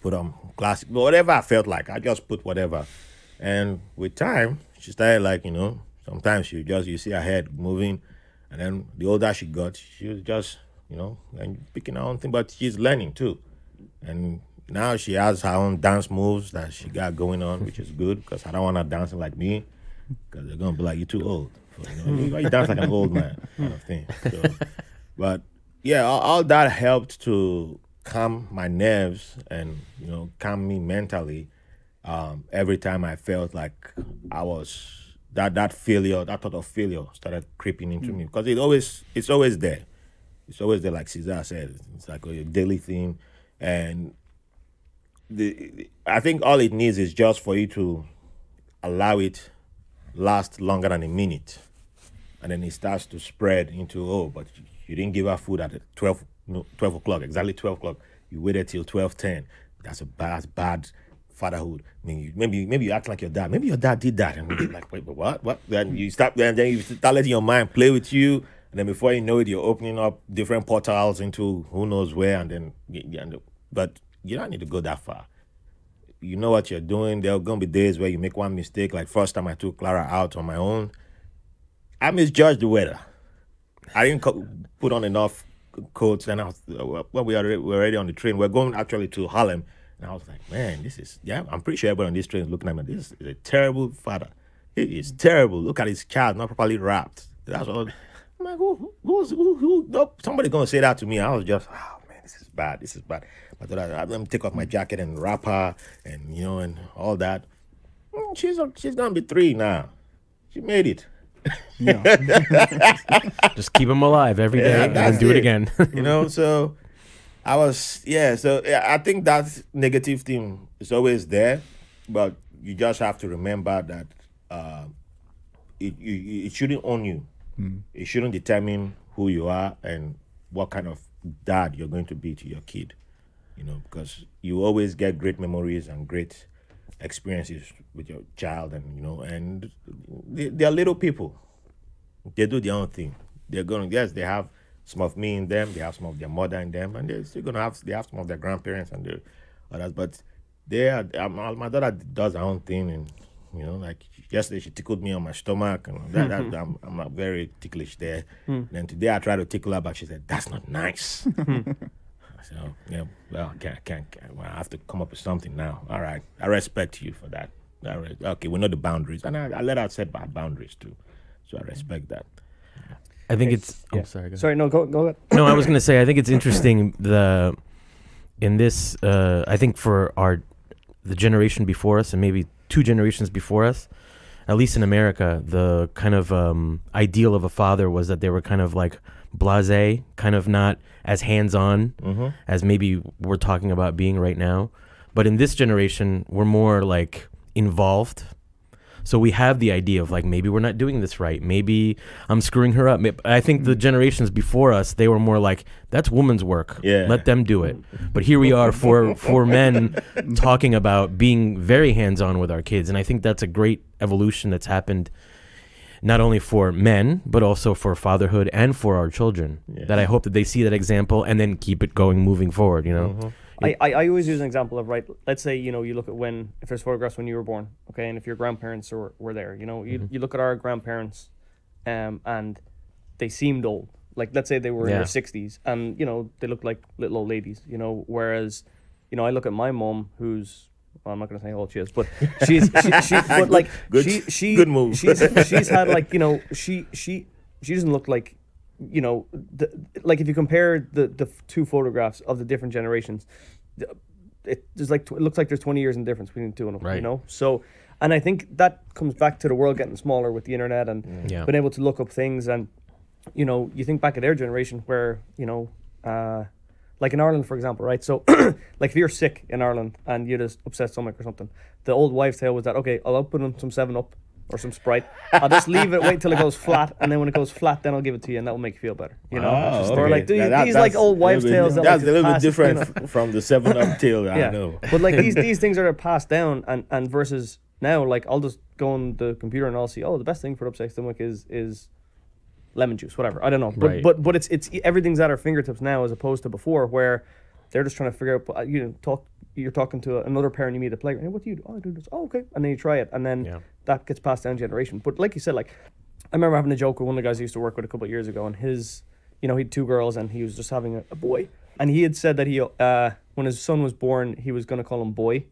put on classic, whatever I felt like. I just put whatever. And with time, she started like, you know, sometimes she just, you see her head moving. And then the older she got, she was just, you know, and picking her own thing, but she's learning too. And now she has her own dance moves that she got going on, which is good because I don't want her dancing like me because they're going to be like, you're too old. You, know, you, you dance like an old man kind of thing. So, but yeah, all, all that helped to calm my nerves and you know calm me mentally. Um, every time I felt like I was that that failure, that thought of failure started creeping into me because it always it's always there. It's always there, like Cesar said. It's like a daily thing, and the I think all it needs is just for you to allow it last longer than a minute and then it starts to spread into oh but you didn't give her food at 12 no 12 o'clock exactly 12 o'clock. You waited till 12 10 that's a bad bad fatherhood. I mean you, maybe maybe you act like your dad. Maybe your dad did that and you're like wait but what? What? Then you stop then then you start letting your mind play with you. And then before you know it you're opening up different portals into who knows where and then but you don't need to go that far. You know what you're doing. There are gonna be days where you make one mistake. Like first time I took Clara out on my own, I misjudged the weather. I didn't put on enough coats, and I was when we are we were already on the train. We're going actually to Harlem, and I was like, man, this is yeah. I'm pretty sure everybody on this train is looking at me. This is a terrible father. He is terrible. Look at his child not properly wrapped. That's all. I'm like, who, who, who's, who, who, no, somebody gonna say that to me. I was just, oh man, this is bad. This is bad. But I thought I, let me take off my jacket and wrap her, and you know, and all that. Mm, She's she's gonna be three now. She made it.
Just keep them alive every day
Yeah,
and do it
it.
again.
you know so i was yeah so yeah, i think that negative thing is always there but you just have to remember that uh, it, it, it shouldn't own you it shouldn't determine who you are and what kind of dad you're going to be to your kid you know because you always get great memories and great experiences with your child and you know and they, they're little people they do their own thing. They're going yes, they have some of me in them, they have some of their mother in them, and they're still gonna have they have some of their grandparents and their others. But they are uh, my, daughter does her own thing, and you know, like yesterday she tickled me on my stomach, and that, that I'm, I'm not very ticklish there. Then today I tried to tickle her, but she said that's not nice. So yeah, well, I can't, can't, can't well, I have to come up with something now. All right, I respect you for that. All right, okay, we know the boundaries, and I, I let her set my boundaries too, so I respect that.
I think it's. Oh,
Yeah.
sorry. Go ahead.
Sorry, no, go go ahead.
no, I was gonna say I think it's interesting the in this uh, I think for our the generation before us and maybe two generations before us, at least in America, the kind of um, ideal of a father was that they were kind of like blase, kind of not as hands on
Mm-hmm.
as maybe we're talking about being right now. But in this generation, we're more like involved. So we have the idea of like maybe we're not doing this right. Maybe I'm screwing her up. I think the generations before us, they were more like that's woman's work.
Yeah.
Let them do it. But here we are for for men talking about being very hands-on with our kids and I think that's a great evolution that's happened not only for men but also for fatherhood and for our children.
Yeah.
That I hope that they see that example and then keep it going moving forward, you know.
Mm-hmm.
I, I, I always use an example of right. Let's say you know you look at when if there's photographs when you were born, okay, and if your grandparents were, were there, you know, you, you look at our grandparents, um, and they seemed old. Like let's say they were in their sixties, and you know they looked like little old ladies, you know. Whereas, you know, I look at my mom, who's well, I'm not gonna say how old she is, but she's she, she but like
Good-
she she
good move.
She's she's had like you know she she she doesn't look like you know the, like if you compare the the two photographs of the different generations it there's like tw- it looks like there's 20 years in difference between the two of them you know so and i think that comes back to the world getting smaller with the internet and
Yeah.
being able to look up things and you know you think back at their generation where you know uh like in Ireland, for example, right? So, like if you're sick in Ireland and you just upset stomach or something, the old wives' tale was that okay, I'll put some Seven Up or some Sprite. I'll just leave it, wait till it goes flat, and then when it goes flat, then I'll give it to you, and that will make you feel better. You know,
Oh,
or
okay.
like these,
Yeah, that-
these like old wives' tales.
bit-
that
That's
like
a little bit different
you know.
from the Seven Up tale. I know.
But like these these things are passed down, and and versus now, like I'll just go on the computer and I'll see, oh, the best thing for upset stomach is is lemon juice, whatever. I don't know, but
Right.
but but it's it's everything's at our fingertips now, as opposed to before, where they're just trying to figure out. uh, You know, talk. You're talking to another parent you meet at playground. Hey, what do you do? Oh, I do this. Oh, okay. And then you try it, and then
Yeah.
that gets passed down generation. But like you said, like I remember having a joke with one of the guys I used to work with a couple of years ago, and his, you know, he had two girls, and he was just having a, a boy, and he had said that he, uh, when his son was born, he was gonna call him boy,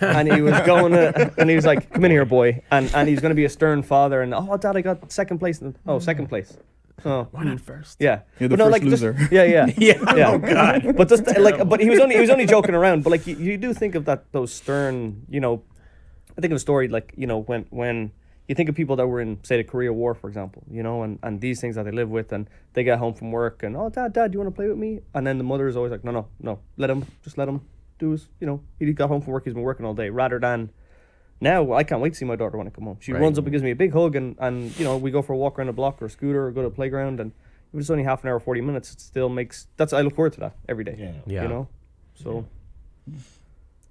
and he was going to, and he was like, "Come in here, boy," and and he's gonna be a stern father, and oh, dad, I got second place, and, oh, second place. Oh,
Why not first?
yeah,
You're the
But
first
just-
loser.
yeah, yeah,
Yeah.
yeah.
Oh God.
But just like, but he was only he was only joking around. But like, you, you do think of that those stern, you know. I think of a story like you know when when you think of people that were in say the Korea War, for example, you know, and and these things that they live with, and they get home from work, and oh, dad, dad, do you want to play with me? And then the mother is always like, no, no, no, let him, just let him do is, you know, he got home from work, he's been working all day, rather than. Now I can't wait to see my daughter when I come home. She
Right.
runs up and gives me a big hug, and, and you know we go for a walk around the block or a scooter or go to a playground, and if it's only half an hour, forty minutes, it still makes that's I look forward to that every day.
Yeah.
Yeah.
You know, so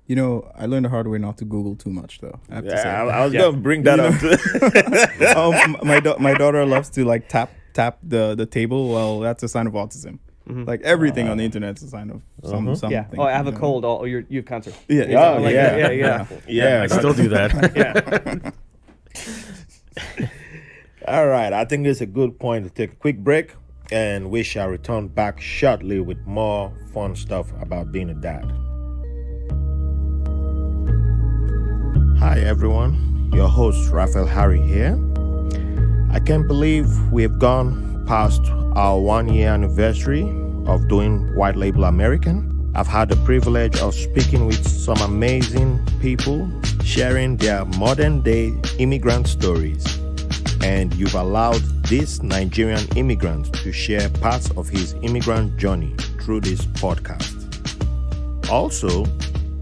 You know, I learned the hard way not to Google too much, though. I have to
Yeah,
say.
I, I was
Yeah.
gonna bring that
You
up.
um, my da- my daughter loves to like tap tap the the table. Well, that's a sign of autism. Mm-hmm. Like everything oh, on the internet is a sign of some mm-hmm. something.
yeah. Oh, I have a
know.
cold. Oh, you're, you have cancer.
Yeah,
Oh,
Like,
yeah.
yeah, yeah,
yeah,
I still do that.
yeah.
All right, I think it's a good point to take a quick break, and we shall return back shortly with more fun stuff about being a dad. Hi, everyone. Your host, Raphael Harry here. I can't believe we've gone past our one year anniversary of doing White Label American. I've had the privilege of speaking with some amazing people sharing their modern day immigrant stories. And you've allowed this Nigerian immigrant to share parts of his immigrant journey through this podcast. Also,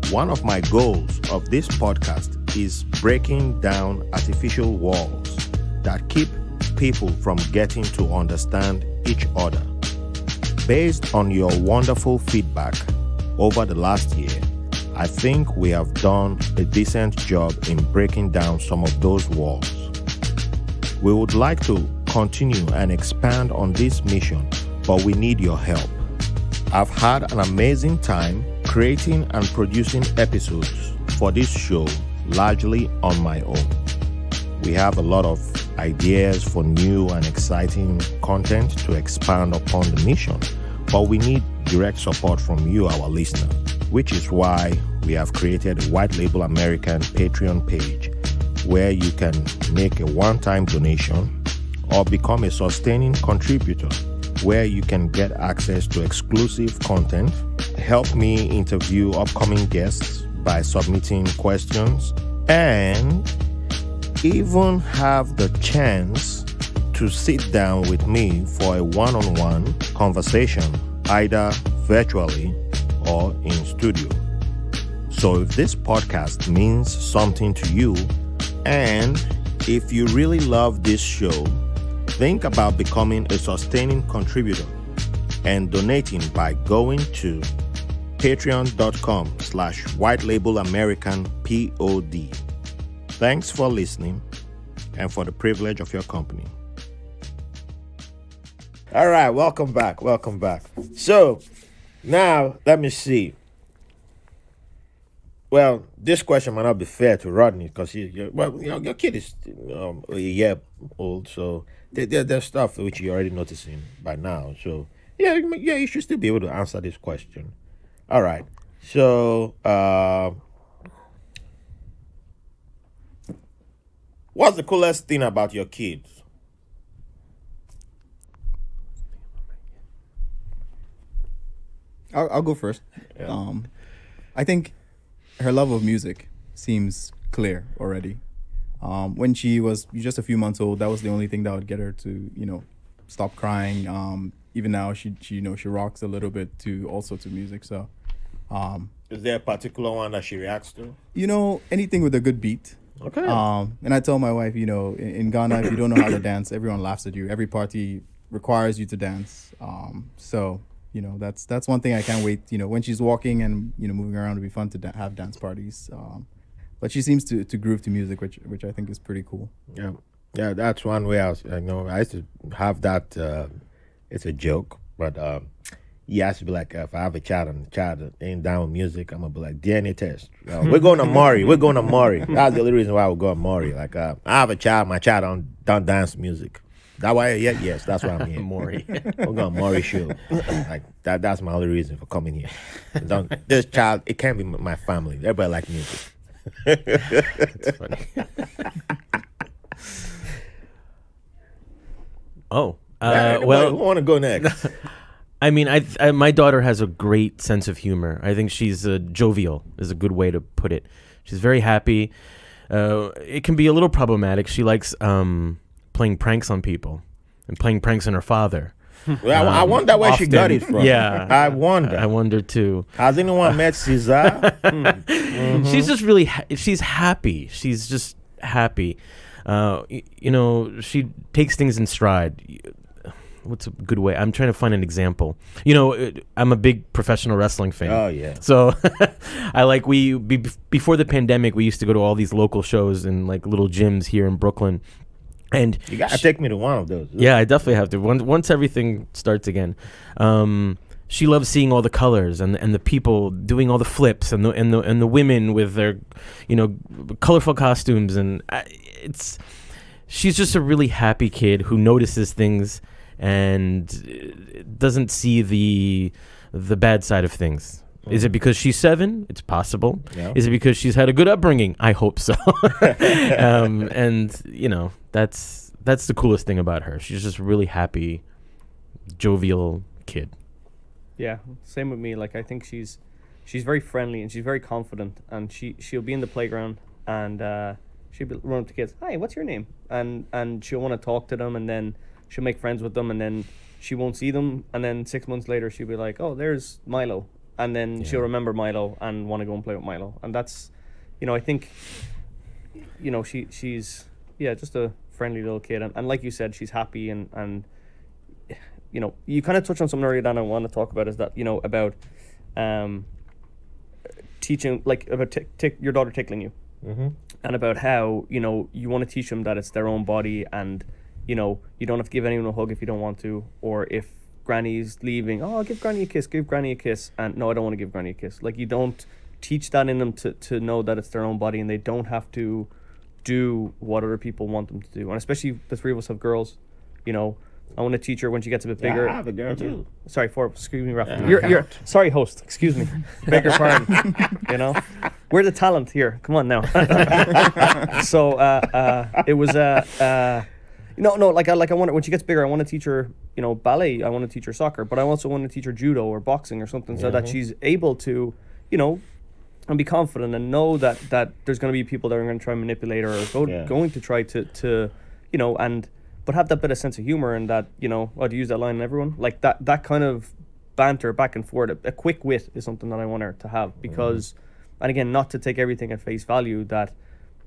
one of my goals of this podcast is breaking down artificial walls that keep people from getting to understand each other. Based on your wonderful feedback over the last year, I think we have done a decent job in breaking down some of those walls. We would like to continue and expand on this mission but we need your help. I've had an amazing time creating and producing episodes for this show largely on my own. We have a lot of ideas for new and exciting content to expand upon the mission, but we need direct support from you, our listener, which is why we have created a White Label American Patreon page where you can make a one time donation or become a sustaining contributor where you can get access to exclusive content, help me interview upcoming guests by submitting questions, and even have the chance to sit down with me for a one on one conversation, either virtually or in studio. So, if this podcast means something to you, and if you really love this show, think about becoming a sustaining contributor and donating by going to patreon.com slash white label american pod thanks for listening and for the privilege of your company all right welcome back welcome back so now let me see well, this question might not be fair to Rodney because he, well, you know, your kid is um, a year old, so there, there, there's stuff which you're already noticing by now. So yeah, yeah, you should still be able to answer this question. All right. So, uh, what's the coolest thing about your kids?
I'll, I'll go first.
Yeah.
Um, I think her love of music seems clear already. Um, when she was just a few months old, that was the only thing that would get her to, you know, stop crying. Um, even now, she, she, you know, she rocks a little bit to all sorts of music. So, um,
Is there a particular one that she reacts to?
you know, anything with a good beat.
Okay.
Um, and I tell my wife, you know, in, in Ghana, if you don't know how to dance, everyone laughs at you. Every party requires you to dance. Um, so you know, that's that's one thing I can't wait. You know, when she's walking and you know moving around, it'll be fun to da- have dance parties. Um, but she seems to, to groove to music, which which I think is pretty cool.
Yeah, yeah, that's one way I was. I know I used to have that. Uh, it's a joke, but um, he I should be like, uh, if I have a child and the child ain't down with music, I'm gonna be like DNA test. Uh, we're going to Maury. We're going to Maury. That's the only reason why I would go to Maury. Like, uh, I have a child. My child don't don't dance music. That why? Yeah, yes, that's why I'm here.
Maury.
We're going to Maury show. like that. That's my only reason for coming here. Don't, this child, it can't be my family. Everybody like music.
That's funny. oh, uh, well,
who want to go next?
I mean, I, I my daughter has a great sense of humor. I think she's uh, jovial is a good way to put it. She's very happy. Uh, it can be a little problematic. She likes um, playing pranks on people and playing pranks on her father.
Well, I, I
Um,
wonder where she got it from.
Yeah.
I wonder.
I wonder too.
Has anyone met Cesar?
She's just really ha- she's happy. She's just happy. Uh, y- you know, she takes things in stride. What's a good way? I'm trying to find an example. You know, I'm a big professional wrestling fan.
oh yeah.
So I like we be, before the pandemic we used to go to all these local shows in like little gyms here in Brooklyn. And
You gotta
she-
take me to one of those.
yeah, I definitely have to. Once once everything starts again, um, she loves seeing all the colors and and the people doing all the flips and the and the and the women with their, you know, colorful costumes and I, it's. She's just a really happy kid who notices things and doesn't see the the bad side of things. Is it because she's seven? It's possible.
Yeah.
Is it because she's had a good upbringing? I hope so. um, and you know, that's that's the coolest thing about her. She's just really happy, jovial kid.
Yeah, same with me. Like I think she's she's very friendly and she's very confident, and she she'll be in the playground and uh, she'll be run up to kids. Hi, what's your name? And and she'll want to talk to them, and then she'll make friends with them, and then she won't see them, and then six months later she'll be like, oh, there's Milo, and then she'll remember Milo and want to go and play with Milo, and that's, you know, I think, you know, she she's yeah just a friendly little kid, and, and like you said, she's happy and and you know, you kind of touched on something earlier that I want to talk about is that you know about um, teaching, like about tick tick your daughter tickling you,
Mm-hmm.
and about how you know you want to teach them that it's their own body and you know you don't have to give anyone a hug if you don't want to, or if granny's leaving. Oh, I'll give granny a kiss. Give granny a kiss. And no, I don't want to give granny a kiss. Like you don't teach that in them to to know that it's their own body and they don't have to do what other people want them to do. And especially the three of us have girls. You know, I want to teach her when she gets a bit
Yeah,
bigger.
I have a girl too.
Sorry, for excuse me, Rafa.
Yeah.
You're, you're sorry, host. Excuse me. Beg your pardon. you know, we're the talent here. Come on now. so uh, uh, it was uh, uh, no, no. Like I like I want when she gets bigger, I want to teach her, you know, ballet. I want to teach her soccer, but I also want to teach her judo or boxing or something, so that mm-hmm. she's able to, you know, and be confident and know that that there's going to be people that are going to try and manipulate her or go,
Yeah.
going to try to to, you know, and but have that bit of sense of humor and that you know, to use that line in everyone like that that kind of banter back and forth, a, a quick wit is something that I want her to have because, mm-hmm. and again, not to take everything at face value that.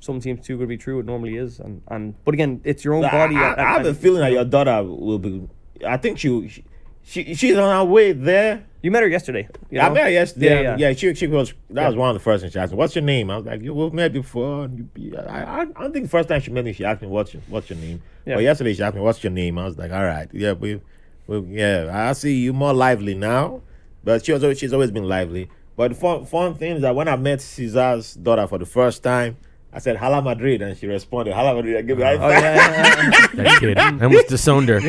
Something seems too good to be true. It normally is, and, and but again, it's your own
I,
body.
I,
and-
I have a feeling that your daughter will be. I think she, she, she she's on her way there.
you met her yesterday. You
I met her yesterday.
Yeah,
Yeah,
yeah.
she, she was that
Yeah.
was one of the first things she asked me. What's your name? I was like, you we've met before. And you, I, I, I don't think the first time she met me, she asked me what's your, what's your name.
Yeah.
But yesterday she asked me what's your name. I was like, all right, yeah, we, we yeah, I see you more lively now. But she was always, she's always been lively. But the fun, fun thing is that when I met Cesar's daughter for the first time, I said Hala Madrid, and she responded Hala Madrid. I gave her a high
Oh
five.
yeah, yeah, yeah, yeah.
That kid. I almost disowned her.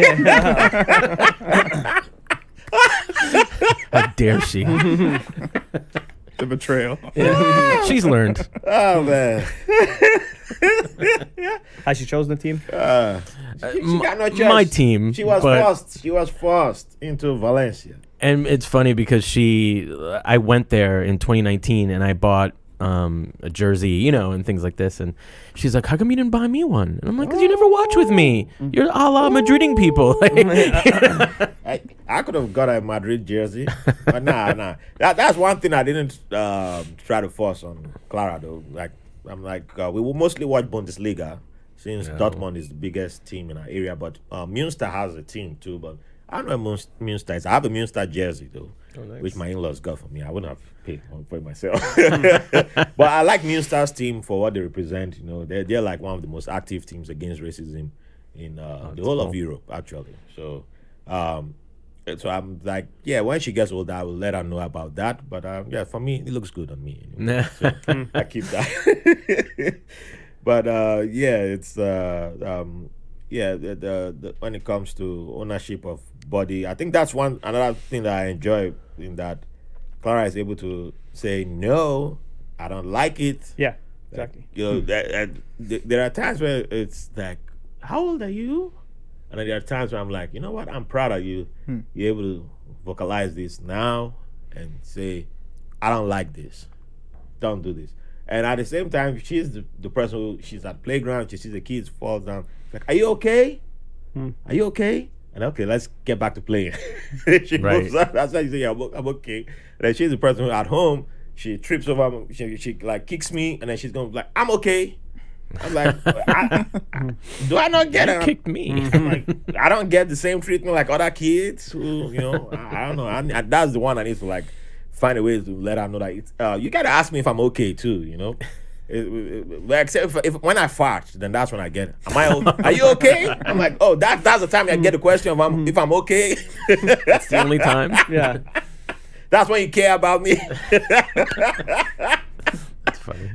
How dare she?
The betrayal.
She's learned.
Oh man,
Has she chosen the team?
uh, she, she got no choice.
My team.
She was
but-
forced. She was forced into Valencia.
And it's funny because she, I went there in 2019 and I bought um, a jersey, you know, and things like this. And she's like, "How come you didn't buy me one?" And I'm like, "Cause you never watch with me. You're a la Madriding people."
I, I could have got a Madrid jersey, but nah, nah. That, that's one thing I didn't um, try to force on Clara though. Like I'm like uh, we will mostly watch Bundesliga since Dortmund is the biggest team in our area, but uh, Munster has a team too. But I don't know Munster is. I have a Munster jersey though, which my in-laws got for me. I wouldn't have paid for it myself. but I like New Stars team for what they represent. You know, they're they're like one of the most active teams against racism in uh, the whole of Europe actually. So. Um, so I'm like, yeah, when she gets older, I will let her know about that. But um, yeah, for me, it looks good on me. anyway. So I keep that. but uh, yeah, it's uh, um, yeah, the, the, the when it comes to ownership of body, I think that's one another thing that I enjoy in that Clara is able to say no, I don't like it.
Yeah, exactly.
You know, that, that, th- there are times where it's like, how old are you? And then there are times where I'm like, you know what? I'm proud of you. Hmm. You're able to vocalize this now and say, I don't like this. Don't do this. And at the same time, she's the, the person who she's at playground, she sees the kids fall down. Like, are you okay? Hmm. Are you okay? And okay, let's get back to playing. she
Right.
up. That's why you say, yeah, I'm, I'm okay. And then she's the person at home, she trips over, she, she like kicks me, and then she's going like, I'm okay. I'm like, I, do I not get it?
kicked me.
I'm like, I don't get the same treatment like other kids who, you know, I, I don't know. I, I- that's the one I need to like find a way to let her know that it's, uh, you gotta ask me if I'm okay too, you know. Except if, if when I fart, then that's when I get it. Am I? Are you okay? I'm like, oh, that that's the time I get the question if I'm mm-hmm. if I'm okay.
That's the only time.
Yeah,
that's when you care about me.
That's funny.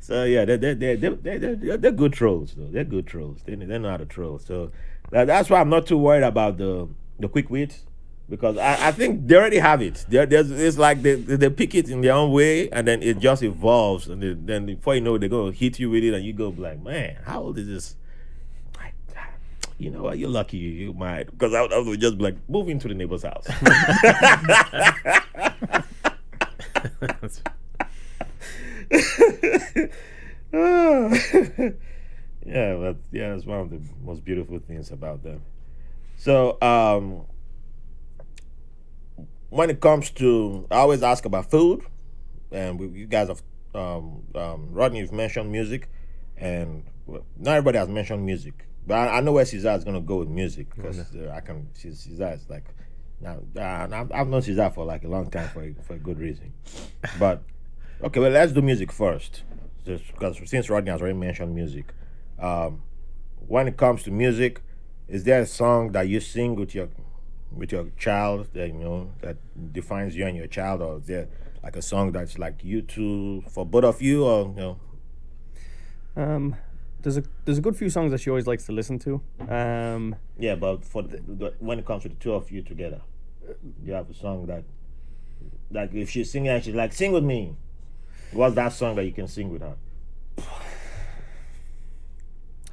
So yeah, they're they're they're, they're, they're, they're, good trolls though. They're good trolls. They they know how to troll. So that, that's why I'm not too worried about the the quick wit because I, I think they already have it. There there's it's like they, they they pick it in their own way and then it just evolves and they, then before you know it, they're gonna hit you with it and you go like, man, how old is this? Like, You know what? You're lucky you, you might because I, would- I would just be like, move into the neighbor's house. Yeah, but yeah, it's one of the most beautiful things about them. So, um, when it comes to, I always ask about food, and we, you guys have, um, um, Rodney, you've mentioned music, and well, not everybody has mentioned music, but I, I know where Cesar is gonna go with music because uh, I can. Cesar is like, now uh, I've, I've known Cesar for like a long time for a, for a good reason, but okay, well let's do music first, just because since Rodney has already mentioned music, um, when it comes to music, is there a song that you sing with your with your child that you know that defines you and your child, or is there like a song that's like you two for both of you, or you know?
Um, there's a there's a good few songs that she always likes to listen to. Um,
Yeah, but for the, the, when it comes to the two of you together, you have a song that, like, if she's singing and she's like, "Sing with me," what's that song that you can sing with her?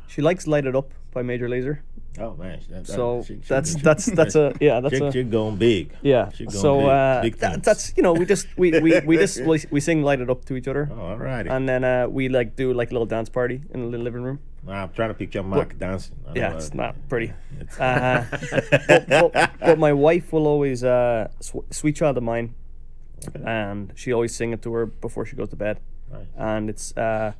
she likes "Light It Up" by Major Lazer.
Oh man, that,
So
she- she-
that's
she-
that's that's a yeah that's
she,
a
she going big.
yeah.
going
So
big,
uh,
big
that, that's you know we just we we, we just we, we sing "Light It Up" to each other.
Oh, all righty.
And then uh, we like do like a little dance party in the little living room.
I'm trying to picture Mark dancing. I
Yeah,
know.
it's not pretty.
It's-
Uh, but, but, but my wife will always uh, sw- "Sweet Child of Mine," and she always sing it to her before she goes to bed.
Nice.
And it's uh,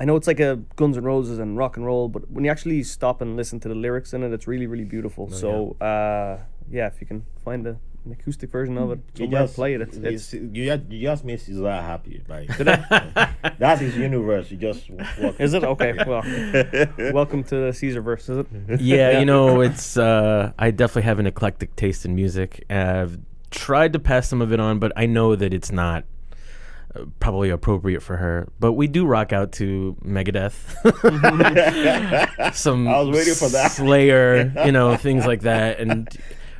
I know it's like a Guns N' Roses and rock and roll, but when you actually stop and listen to the lyrics in it, it's really really beautiful. so uh, yeah, if you can find a, an acoustic version of it,
You
somewhere,
just
play it. It's,
you,
it's
see- you just you just made Cesar happy. Like that's his universe. You just walk.
is it okay? Well, welcome to the Cesar verse. Is it?
yeah, you know, it's uh, I definitely have an eclectic taste in music. I've tried to pass some of it on, but I know that it's not probably appropriate for her. But we do rock out to Megadeth, some
I was waiting for that.
Slayer, you know, things like that, and.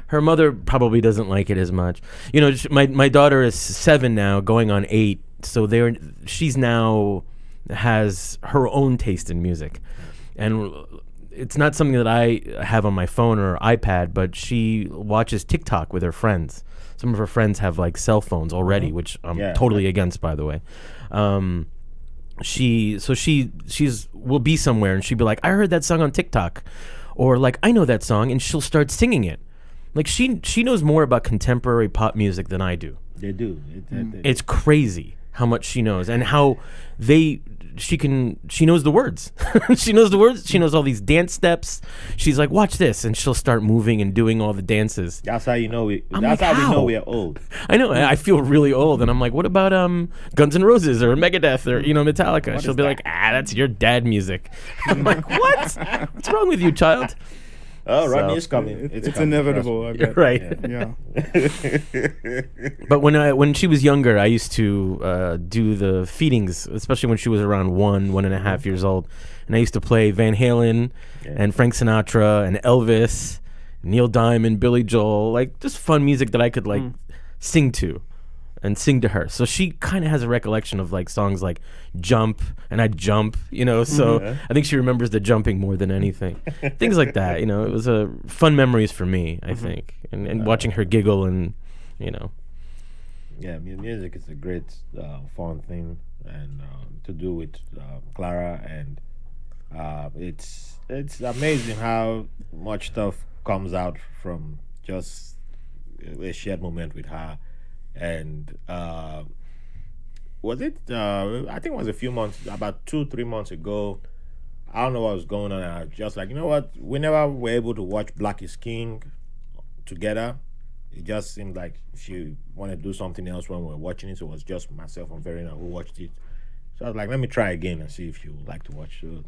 Her mother probably doesn't like it as much. You know, my my daughter is seven now, going on eight. So they're she's now has her own taste in music, and it's not something that I have on my phone or iPad, but she watches TikTok with her friends. Some of her friends have like cell phones already, which I'm
Yeah.
totally against, by the way. Um, she so she she's will be somewhere and she'd be like, I heard that song on TikTok, or like I know that song, and she'll start singing it. Like she she knows more about contemporary pop music than I do
They do. It, it, it-
it's crazy how much she knows and how they she can she knows the words. She knows the words. She knows all these dance steps. She's like watch this. And she'll start moving and doing all the dances.
That's how you know we.
I'm
that's
like,
how, we know we're old.
i know i I feel really old and i'm like what about um guns N' roses or megadeth or you know metallica? She'll be like ah that's your dad music. I'm like what? What's wrong with you child
Oh, Rodney
So-
is coming.
It- it's,
coming,
inevitable. I bet.
right
Yeah.
But when I when she was younger, I used to uh, do the feedings, especially when she was around one, one and a half years old, and I used to play Van Halen and Frank Sinatra and Elvis, Neil Diamond, Billy Joel, like just fun music that I could like sing to, and sing to her. So she kind of has a recollection of like songs like Jump, and I jump, you know. So I think she remembers the jumping more than anything, things like that. You know, it was a fun memories for me, I think, and, and watching her giggle and you know.
Yeah, music is a great, uh, fun thing, and uh, to do with uh, Clara, and uh, it's it's amazing how much stuff comes out from just a shared moment with her, and uh, was it? Uh, I think it was a few months, about two, three months ago. I don't know what was going on. I was just like, you know what? We were able to watch Black is King together, it just seemed like she wanted to do something else when we were watching it. So it was just myself and Verena who watched it. So I was like, let me try again and see if she would like to watch. So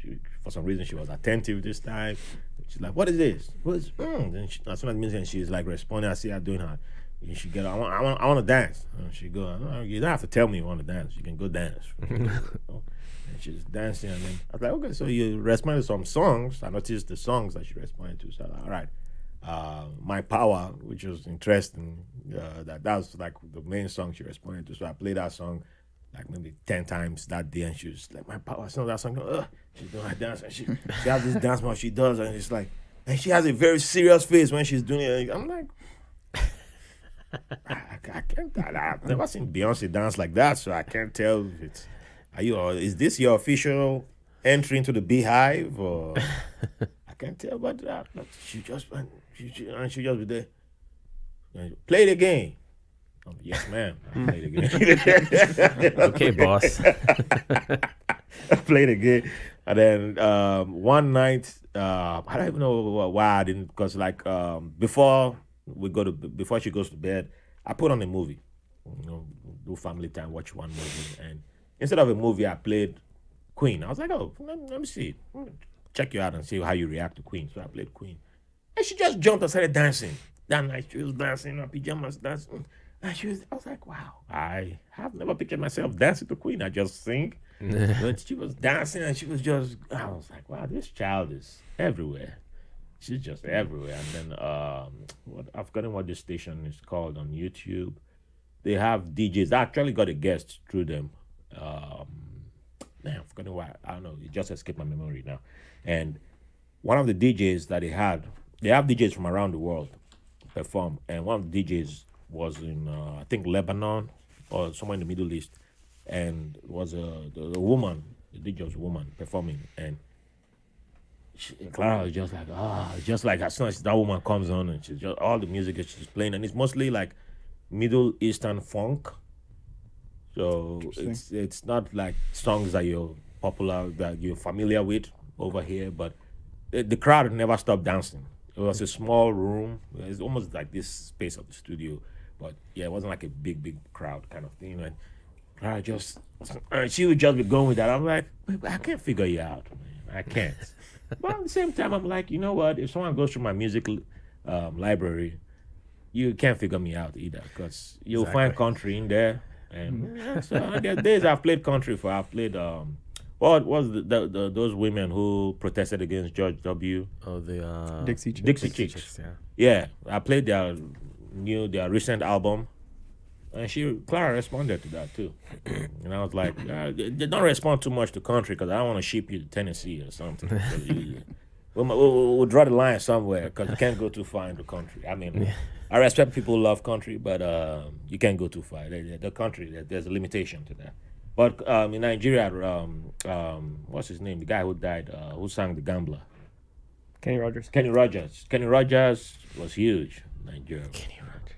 she, for some reason, she was attentive this time. She's like, what is this? What is? Mm. She, as soon as she's like responding, I see her doing her. And she get, I want, I want, I want to dance. And she go, "No, you don't have to tell me you want to dance. You can go dance. and she's dancing, and then I was like, okay, so you responded to some songs. I noticed the songs that she responded to. So I was like, all right uh, My Power, which was interesting. Uh, that that was like the main song she responded to. So I played that song like maybe ten times that day, and she was like, "My Power." So that song, Ugh. she's doing her dance, and she she has this dance move she does, and it's like, and she has a very serious face when she's doing it. I'm like. I, I can't. I, I've never seen Beyonce dance like that, so I can't tell if it's. Are you? Is this your official entry into the BeyHive, or I can't tell? But uh, she just went. She, she, and she just be there. And Play the game. Oh, yes, ma'am. Play the game.
Okay, boss.
play the game. And then um, one night, uh, I don't even know why I didn't, because like um, before we go to before she goes to bed, I put on a movie. You know, do family time, watch one movie, and instead of a movie, I played Queen. I was like, oh, let, let me see, check you out and see how you react to Queen. So I played Queen, And she just jumped and started dancing. That night she was dancing in her pajamas, dancing. And she was, I was like, wow, I have never pictured myself dancing to Queen. I just sing. but she was dancing and she was just, I was like, wow, this child is everywhere. She's just everywhere. And then, um, what, I've forgotten what this station is called on YouTube. They have DJs. I actually got a guest through them. Um, man, I've forgotten why. I don't know. It just escaped my memory now. And one of the DJs that they had, they have DJs from around the world perform, and one of the DJs was in uh, I think Lebanon or somewhere in the Middle East, and was a the, the woman, the DJ was a woman performing, and she, Clara was just like ah, just like as soon as that woman comes on, and she's just all the music that she's playing, and it's mostly like Middle Eastern funk. So it's it's not like songs that you're popular that you're familiar with over here, but the, the crowd never stopped dancing. It was a small room. It's almost like this space of the studio, but yeah, it wasn't like a big, big crowd kind of thing. And I just, she would just be going with that. I'm like, I can't figure you out, man. I can't. but at the same time, I'm like, you know what? If someone goes through my music um, library, you can't figure me out either, because you'll find country in there. And yeah, so there are days I've played country for. I've played um, what was the, the, the those women who protested against George W.
Oh, the uh,
Dixie Chicks.
Dixie Chicks.
yeah.
Yeah, I played their new their recent album, and she Clara responded to that too. and I was like, uh, don't respond too much to country because I don't want to ship you to Tennessee or something. you- We'll, we'll, we'll draw the line somewhere because you can't go too far in the country. I mean, I respect people who love country, but um, you can't go too far. The, the- country, there's a limitation to that. But um, in Nigeria, um, um, what's his name? The guy who died, uh, who sang The Gambler.
Kenny Rogers.
Kenny Rogers. Kenny Rogers was huge. in Nigeria. Kenny Rogers.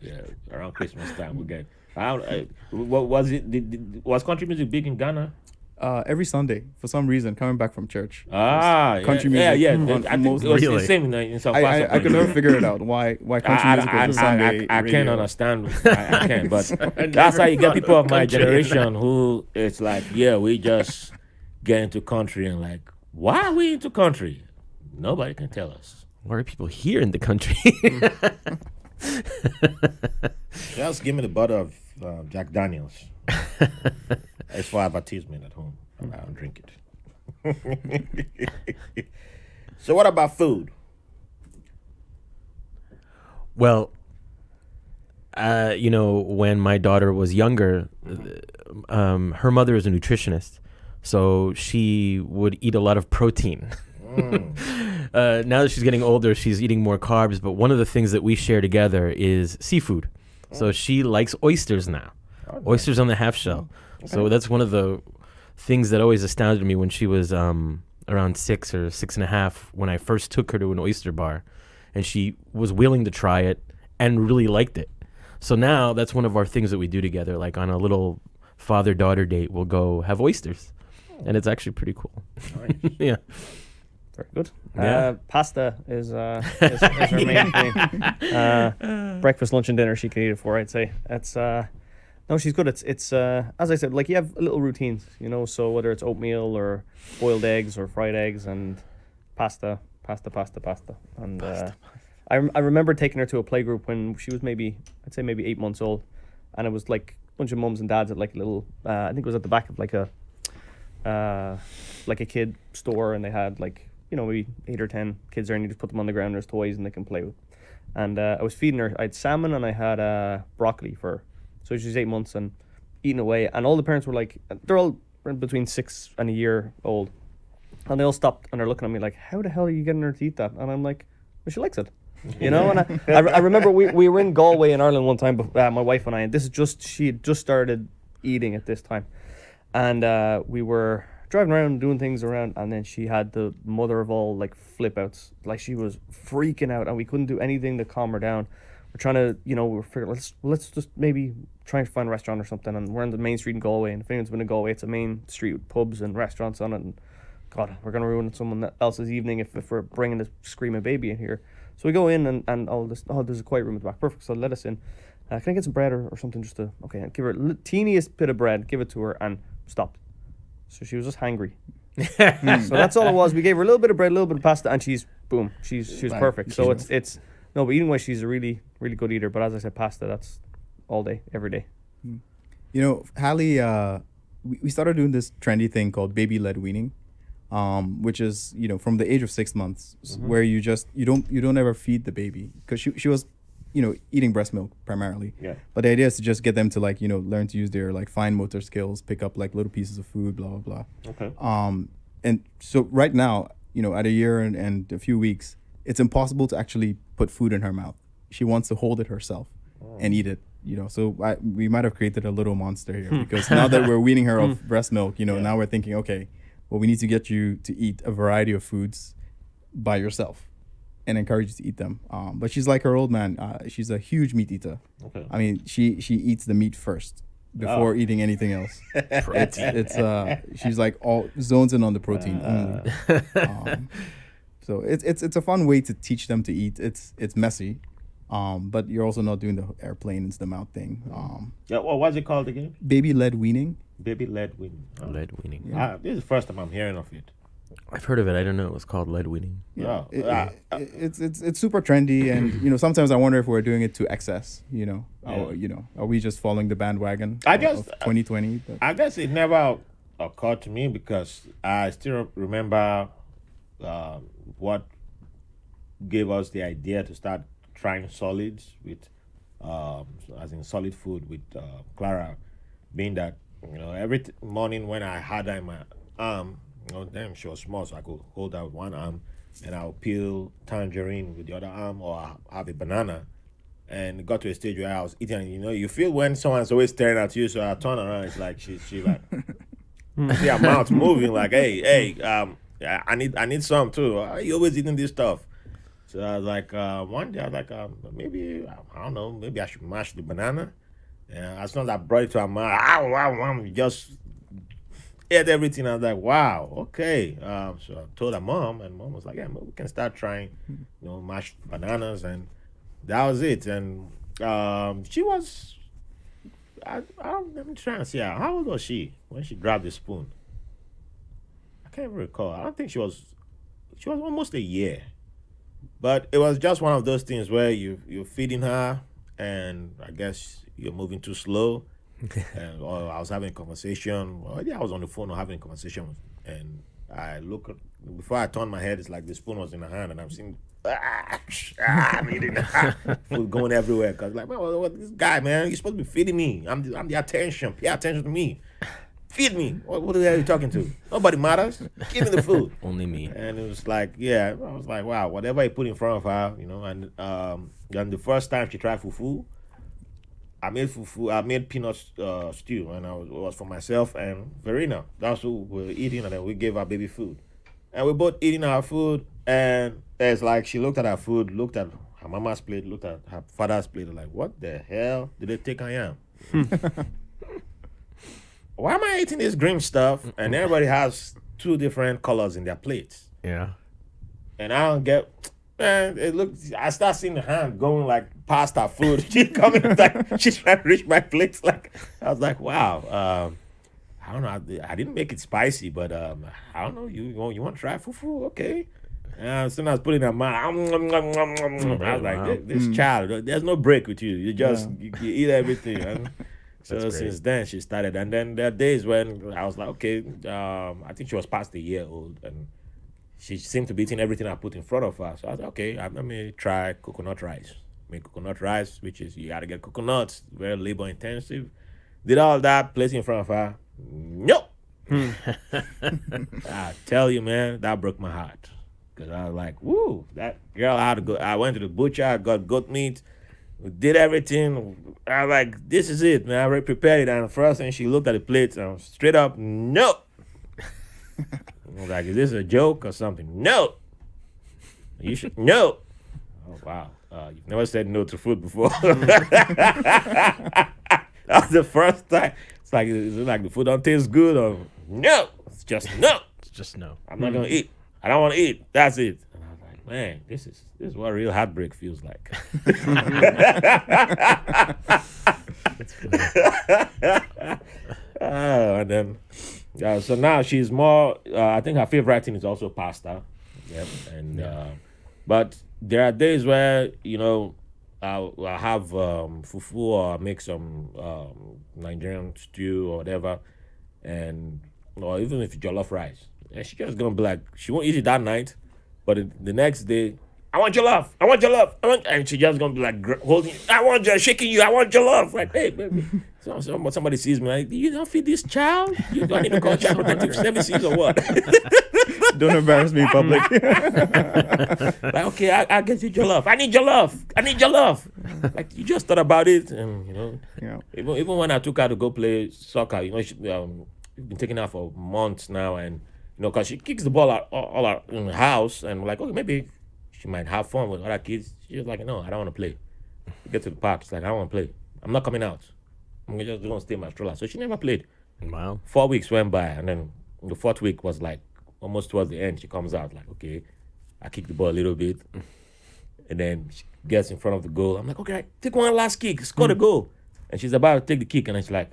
Yeah, around Christmas time we get. I don't, I, what was it? Did, did, was country music big in Ghana?
Uh, every Sunday, for some reason, coming back from church.
Ah,
country
yeah,
music
Yeah,
on
yeah. I think it was the same in, in some
I,
parts
I,
of
I could never figure it out why why country
I,
music
I,
was
I,
a
I,
Sunday
I, I can't understand. I, I can't. But that's how you get people of my generation who it's like, yeah, we just get into country and like, why are we into country? Nobody can tell us.
Why are people here in the country?
Just give me the bottle of uh, Jack Daniels. it's for advertisement at home. I don't drink it. so, what about food?
Well, uh, you know, when my daughter was younger, um, her mother is a nutritionist, so she would eat a lot of protein. uh, now that she's getting older, she's eating more carbs. But one of the things that we share together is seafood. So she likes oysters now, oysters on the half shell. So that's one of the things that always astounded me when she was um, around six or six and a half when I first took her to an oyster bar, and she was willing to try it and really liked it. So now that's one of our things that we do together. Like on a little father daughter date, we'll go have oysters, and it's actually pretty cool. yeah.
Very good.
Yeah.
Uh, pasta is, uh, is, is her main thing. Uh, breakfast, lunch, and dinner. She can eat it for. I'd say. It's uh, no, she's good. It's it's uh, as I said, like you have little routines, you know. So whether it's oatmeal or boiled eggs or fried eggs and pasta, pasta, pasta, pasta, and uh, I rem- I remember taking her to a playgroup when she was maybe I'd say maybe eight months old, and it was like a bunch of mums and dads at like a little uh, I think it was at the back of like a uh, like a kid store, and they had like you know maybe eight or ten kids there, and you just put them on the ground. There's toys, and they can play with. And uh, I was feeding her. I had salmon and I had uh, broccoli for her. So she's eight months and eating away. And all the parents were like, they're all between six and a year old, and they all stopped and they're looking at me like, "How the hell are you getting her to eat that?" And I'm like, "Well, she likes it." You know, and I, I, I remember we, we were in Galway in Ireland one time, uh, my wife and I, and this is just, she had just started eating at this time and uh, we were driving around doing things around and then she had the mother of all like flip outs like she was freaking out and we couldn't do anything to calm her down. We're trying to you know we're figuring let's let's just maybe try and find a restaurant or something and we're on the main street in Galway and if anyone's been to Galway it's a main street with pubs and restaurants on it and God we're gonna ruin someone else's evening if, if we're bringing this screaming baby in here. So we go in and, and all this oh there's a quiet room at the back. Perfect so let us in. Uh, can I get some bread or, or something just to okay give her teeniest bit of bread give it to her and stopped so she was just hangry so that's all it was we gave her a little bit of bread a little bit of pasta and she's boom, she's she's
Right.
perfect. So it's it's no, but eating wise, she's a really really good eater. But as I said, pasta that's all day, every day.
You know, Hallie, uh, we, we started doing this trendy thing called baby led weaning, um, which is you know from the age of six months, s- where you just you don't you don't ever feed the baby because she she was, you know, eating breast milk primarily.
Yeah.
But the idea is to just get them to like you know learn to use their like fine motor skills, pick up like little pieces of food, blah blah blah.
Okay.
Um, and so right now, you know, at a year and, and a few weeks, it's impossible to actually put food in her mouth. She wants to hold it herself and eat it. You know, so I, we might have created a little monster here because now that we're weaning her off breast milk, you know,
Yeah.
now we're thinking, okay, well, we need to get you to eat a variety of foods by yourself and encourage you to eat them. Um, but she's like her old man. Uh, she's a huge meat eater.
Okay.
I mean, she she eats the meat first before
Oh.
eating anything else. it's it's uh she's like all zones in on the protein only. Um, so it's it's it's a fun way to teach them to eat. It's it's messy, um, but you're also not doing the airplane into the mouth thing. Um,
Yeah. Well, what's it called again?
baby led weaning.
Baby led weaning. Oh.
Lead weaning.
Ah, this is the first time I'm hearing of it.
I've heard of it. I don't know. It was called lead weaning.
Yeah.
It-
Ah,
it- it's it's it's super trendy, and you know sometimes I wonder if we're doing it to excess. You know,
Yeah.
or, you know, are we just following the bandwagon?
I
of-
just-
2020.
I guess it never occurred to me because I still remember um, what gave us the idea to start trying solids with, um, as in solid food with uh, Clara, being that you know every t- morning when I had her in my arm, know, damn, she was small, so I could hold her with one arm, and I'll peel tangerine with the other arm, or I'll have a banana. And got to a stage where I was eating, and you know, you feel when someone's always staring at you, so I turn around, it's like she, she like, see her mouth moving, like, hey, hey, um, I I need, I need some too. Why are you always eating this stuff? So I was like, uh, one day I was like, um, maybe I don't know, maybe I should mash the banana. And as soon as I brought it to her mouth, ow, ow, ow, just ate everything. I was like, wow, okay. Um, so I told her mom, and mom was like, yeah, we can start trying, you know, mashed bananas, and that was it. And um, she was, I, I let me try and see her. How old was she when she grabbed the spoon? I can't recall. I don't think she was, she was almost a year. But it was just one of those things where you you're feeding her, and I guess you're moving too slow. and or I was having a conversation. Or yeah, I was on the phone or having a conversation, and I look at- before I turn my head. It's like the spoon was in her hand, and I'm seeing ah, ah, I'm eating food going everywhere. Cause like, man, what, what, this guy, man, you're supposed to be feeding me. I'm the, I'm the attention. Pay attention to me. Feed me. What, what the hell are you talking to? Nobody matters. Give me the food.
Only me.
And it was like, yeah, I was like, wow, whatever he put in front of her, you know. And um, then the first time she tried fufu, I made fufu, I made peanut uh, stew, and I was, it was for myself and Verena. That's who we were eating, and then we gave our baby food. And we both eating our food, and it's like she looked at her food, looked at her mama's plate, looked at her father's plate, like, what the hell did they think I am? Why am I eating this green stuff? And everybody has two different colors in their plates
Yeah.
and I don't get. Man, it looks. I start seeing the hand going like past her food. She coming like she's trying to reach my plate. Like I was like, wow. Um, I don't know. I, I didn't make it spicy, but um, I don't know. You you want, you want to try fufu? Okay. And as soon as I was putting in her mouth, I was like,
Wow.
this, this child, there's no break with you. You just you, you eat everything. And so
great.
since then she started, and then there are days when I was like, okay, um, I think she was past a year old, and she seemed to be eating everything I put in front of her. So I was like, okay, uh, let me try coconut rice. Make coconut rice, which is you got to get coconuts, very labor intensive. Did all that, place in front of her. Nope. Hmm. I tell you, man, that broke my heart. Because I was like, woo, that girl I had to go. I went to the butcher, I got goat meat, we did everything. I was like, this is it, man. I already prepared it. And the first thing she looked at the plate and straight up, nope. I was like, is this a joke or something? No. You should no. Oh wow. Uh, you've never said no to food before. that was the first time. It's like is it like the food don't taste good or no. It's just no.
It's just no.
I'm not gonna eat. I don't want to eat. That's it. And I was like, man, this is this is what real heartbreak feels like. Oh, and then uh, so now she's more. Uh, I think her favorite thing is also pasta. Yep, and uh, But there are days where you know I'll, I'll have um, fufu or I'll make some um, Nigerian stew or whatever, and or even if jollof rice, and she just gonna be like she won't eat it that night, but the, the next day. I want jollof. I want jollof. I want, and she just gonna be like holding. I want jollof, shaking you. I want jollof. Like, hey, baby. So, so somebody sees me like, you don't feed this child. You don't need to call child protective services or what?
Don't embarrass me in public.
like, okay, I, I get you jollof. I need jollof. I need jollof. like, you just thought about it, and you know,
yeah.
even even when I took her to go play soccer, you know, she um, been taking her for months now, and you know, cause she kicks the ball out all, all out in the house, and we're like, okay, maybe she might have fun with other kids. She's like, no, I don't want to play. We get to the park, it's like, I don't want to play. I'm not coming out. I'm just going to stay in my stroller. So she never played.
Wow.
Four weeks went by, and then the fourth week was like almost towards the end. She comes out like, okay, I kick the ball a little bit, and then she gets in front of the goal. I'm like, okay, take one last kick, score the mm. goal, and she's about to take the kick, and she's like,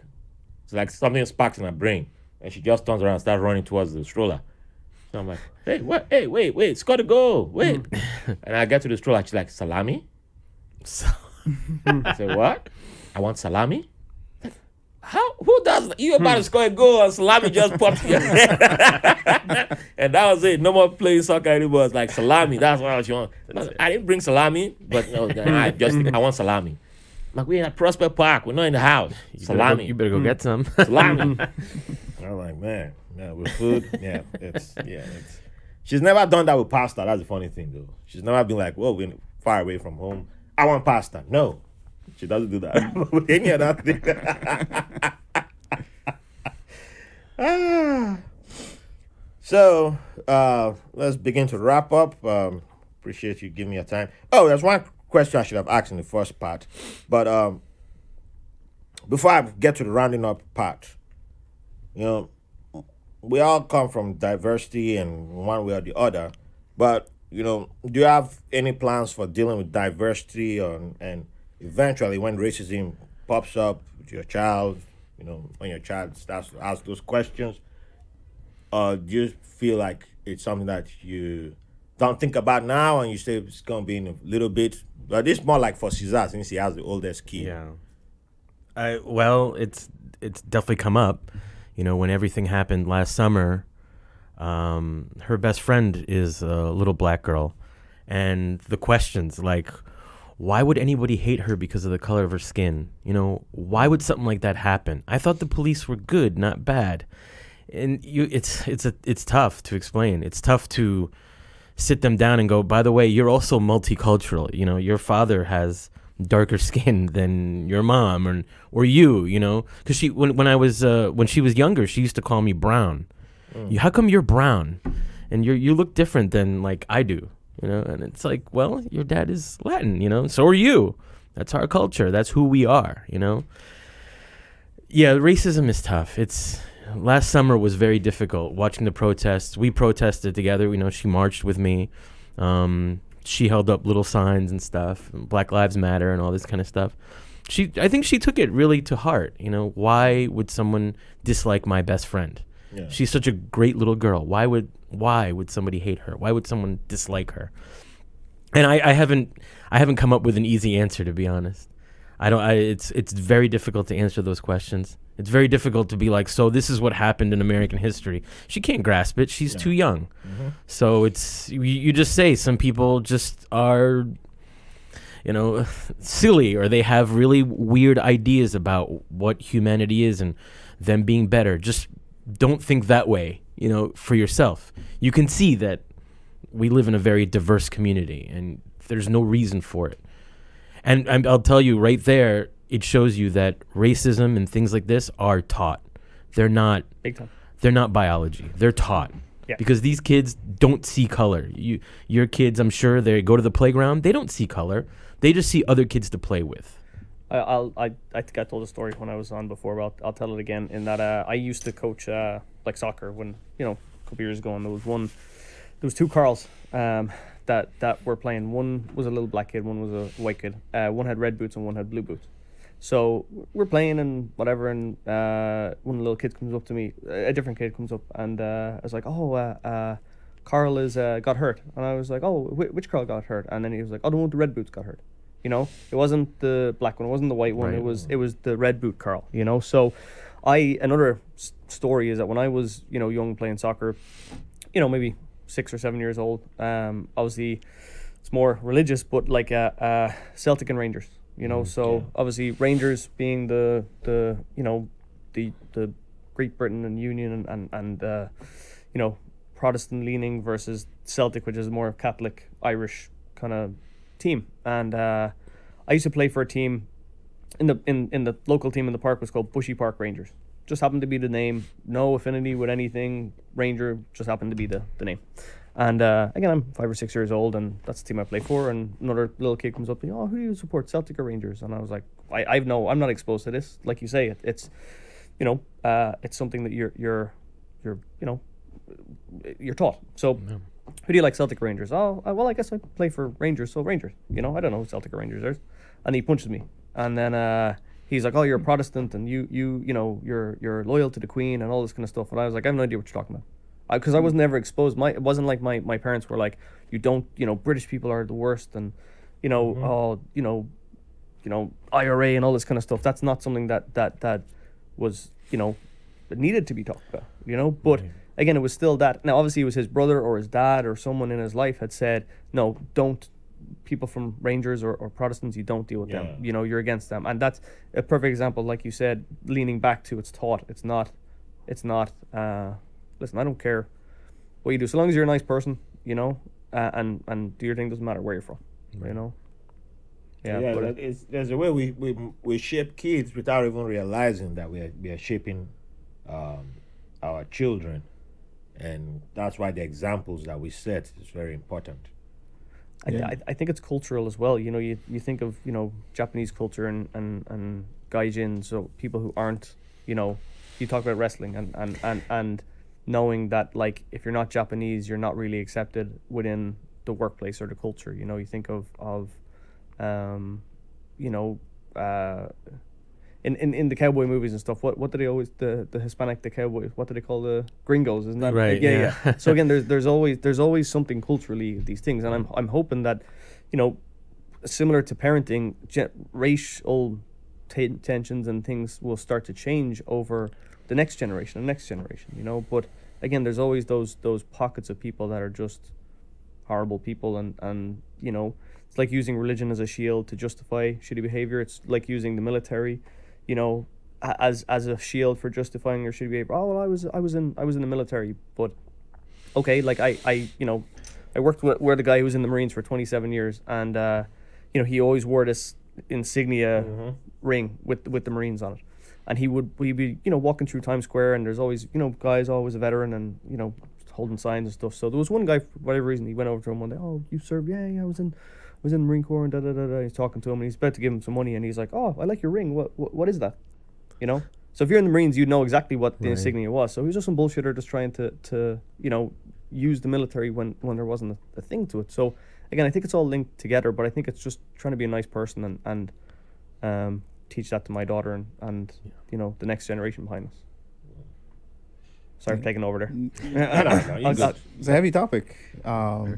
it's like something sparks in her brain, and she just turns around and starts running towards the stroller. So I'm like, hey, what? Hey, wait, wait, score the goal, wait. Mm. and I get to the stroller, she's like, salami.
So,
I said, what? I want salami. How? Who does? You about to score a goal and salami just popped in your head, and that was it. No more playing soccer anymore. It's like salami. That's what I was want. I didn't bring salami, but no, I just I want salami. Like we're in at Prospect Park. We're not in the house.
you better go-
Salami.
you better go get some. Hmm.
salami. I'm like, man, yeah, with food, yeah, it's yeah. It's, she's never done that with pasta. That's the funny thing, though. She's never been like, well, we're far away from home. I want pasta." No, she doesn't do that thing. So uh, let's begin to wrap up. Um, appreciate you giving me your time. Oh, there's one question I should have asked in the first part, but um, before I get to the rounding up part, you know, we all come from diversity in one way or the other, but you know, do you have any plans for dealing with diversity or, and eventually when racism pops up with your child, you know, when your child starts to ask those questions, uh, do you feel like it's something that you don't think about now and you say it's gonna be in a little bit? But this more like for Cesar since he has the oldest kid.
Yeah. I well, it's it's definitely come up. You know, when everything happened last summer, um, her best friend is a little black girl, and the questions like, why would anybody hate her because of the color of her skin? You know, why would something like that happen? I thought the police were good, not bad. And you, it's it's a it's tough to explain. It's tough to sit them down and go, by the way, you're also multicultural. You know, your father has darker skin than your mom or or you, you know, because she when when I was uh, when she was younger, she used to call me brown. You, how come you're brown, and you you look different than like I do, you know? And it's like, well, your dad is Latin, you know, so are you. That's our culture. That's who we are, you know. Yeah, racism is tough. It's last summer was very difficult watching the protests. We protested together. You know, she marched with me. Um, she held up little signs and stuff, Black Lives Matter and all this kind of stuff. She, I think she took it really to heart. You know, why would someone dislike my best friend?
Yeah.
She's such a great little girl. Why would why would somebody hate her? Why would someone dislike her? And I, I haven't I haven't come up with an easy answer to be honest. I don't. I, it's it's very difficult to answer those questions. It's very difficult to be like, so this is what happened in American history. She can't grasp it. She's too young. Mm-hmm. So it's you, you just say some people just are, you know, silly or they have really weird ideas about what humanity is and them being better. Just don't think that way. You know, for yourself. You can see that we live in a very diverse community and there's no reason for it. And I'm, I'll tell you right there, it shows you that racism and things like this are taught. They're not
Big time.
they're not biology. They're taught.
Yeah.
Because these kids don't see color. You your kids, I'm sure they go to the playground, they don't see color. They just see other kids to play with.
I, I'll, I, I think I told a story when I was on before, but I'll, I'll tell it again. In that uh, I used to coach uh, like soccer when you know a couple years ago, and there was one, there was two Carls um, that that were playing. One was a little black kid, one was a white kid. Uh, one had red boots and one had blue boots. So we're playing and whatever, and uh, one little kids comes up to me. A different kid comes up, and uh, I was like, "Oh, uh, uh, Carl is uh, got hurt, and I was like, oh, wh- which Carl got hurt? And then he was like, oh, the one with the red boots got hurt. You know, it wasn't the black one, it wasn't the white one. It was it was the red boot Carl. You know, so I another s- story is that when I was you know young playing soccer, you know maybe six or seven years old, um, obviously it's more religious, but like uh, uh, Celtic and Rangers. You know, so
yeah.
obviously Rangers being the the you know the the Great Britain and Union and and, and uh, you know Protestant leaning versus Celtic, which is more Catholic Irish kind of team. And uh, I used to play for a team in the in, in the local team in the park was called Bushy Park Rangers. Just happened to be the name. No affinity with anything. Ranger just happened to be the, the name. And uh, again, I'm five or six years old, and that's the team I play for. And another little kid comes up and, oh, who do you support, Celtic or Rangers? And I was like, I I've no, I'm not exposed to this. Like you say, it, it's, you know, uh, it's something that you're you're you're you know, you're taught. So, who do you like, Celtic Rangers? Oh, uh, well, I guess I play for Rangers, so Rangers. You know, I don't know who Celtic Rangers is. And he punches me, and then uh, he's like, "Oh, you're a Protestant, and you you you know you're you're loyal to the Queen and all this kind of stuff." And I was like, "I have no idea what you're talking about." because I, was never exposed. My it wasn't like my, my parents were like, you don't, you know, British people are the worst, and you know, oh, you know, you know, IRA and all this kind of stuff. That's not something that that that was, you know, that needed to be talked about. You know, but again, it was still that. Now, obviously, it was his brother or his dad or someone in his life had said, no, don't. People from Rangers or, or Protestants, you don't deal with
Yeah.
them. You know, you're against them, and that's a perfect example. Like you said, leaning back to it's taught. It's not. It's not. Uh, listen, I don't care what you do, so long as you're a nice person, you know, uh, and and do your thing. Doesn't matter where you're from, you know. Yeah,
yeah,
but-
that is, there's a way we, we we shape kids without even realizing that we are, we are shaping um, our children, and that's why the examples that we set is very important.
I,
Yeah.
I, I think it's cultural as well. You know, you, you think of you know Japanese culture and and and gaijin, so people who aren't, you know, you talk about wrestling and and and and knowing that like if you're not Japanese, you're not really accepted within the workplace or the culture. You know, you think of of, um, you know, uh. In, in, in the cowboy movies and stuff, what what do they always the, the Hispanic the cowboys? What do they call the gringos? Isn't that
Right,
Yeah,
yeah.
yeah. so again, there's there's always there's always something culturally these things, and I'm I'm hoping that, you know, similar to parenting, racial t- tensions and things will start to change over the next generation, the next generation. You know, but again, there's always those those pockets of people that are just horrible people, and and you know, it's like using religion as a shield to justify shitty behavior. It's like using the military, you know, as as a shield for justifying your shitty behavior. Oh well, I was I was in I was in the military, but okay, like I I you know, I worked with, with a guy who was in the Marines for 27 years, and uh, you know he always wore this insignia ring with with the Marines on it, and he would he'd be you know walking through Times Square, and there's always you know guys always a veteran and you know holding signs and stuff. So there was one guy for whatever reason he went over to him one day. Oh, you served? Yeah, yeah, I was in. I was in the Marine Corps and da da da da. He's talking to him and he's about to give him some money and he's like, "Oh, I like your ring. What what, what is that?" You know. So if you're in the Marines, you know exactly what the
Right.
insignia was. So he was just some bullshitter, just trying to to you know use the military when when there wasn't a, a thing to it. So again, I think it's all linked together, but I think it's just trying to be a nice person and and um, teach that to my daughter and and you know the next generation behind us. Sorry for taking over there.
no, no, you're
I'll-
good.
I'll-
It's a heavy topic. Um,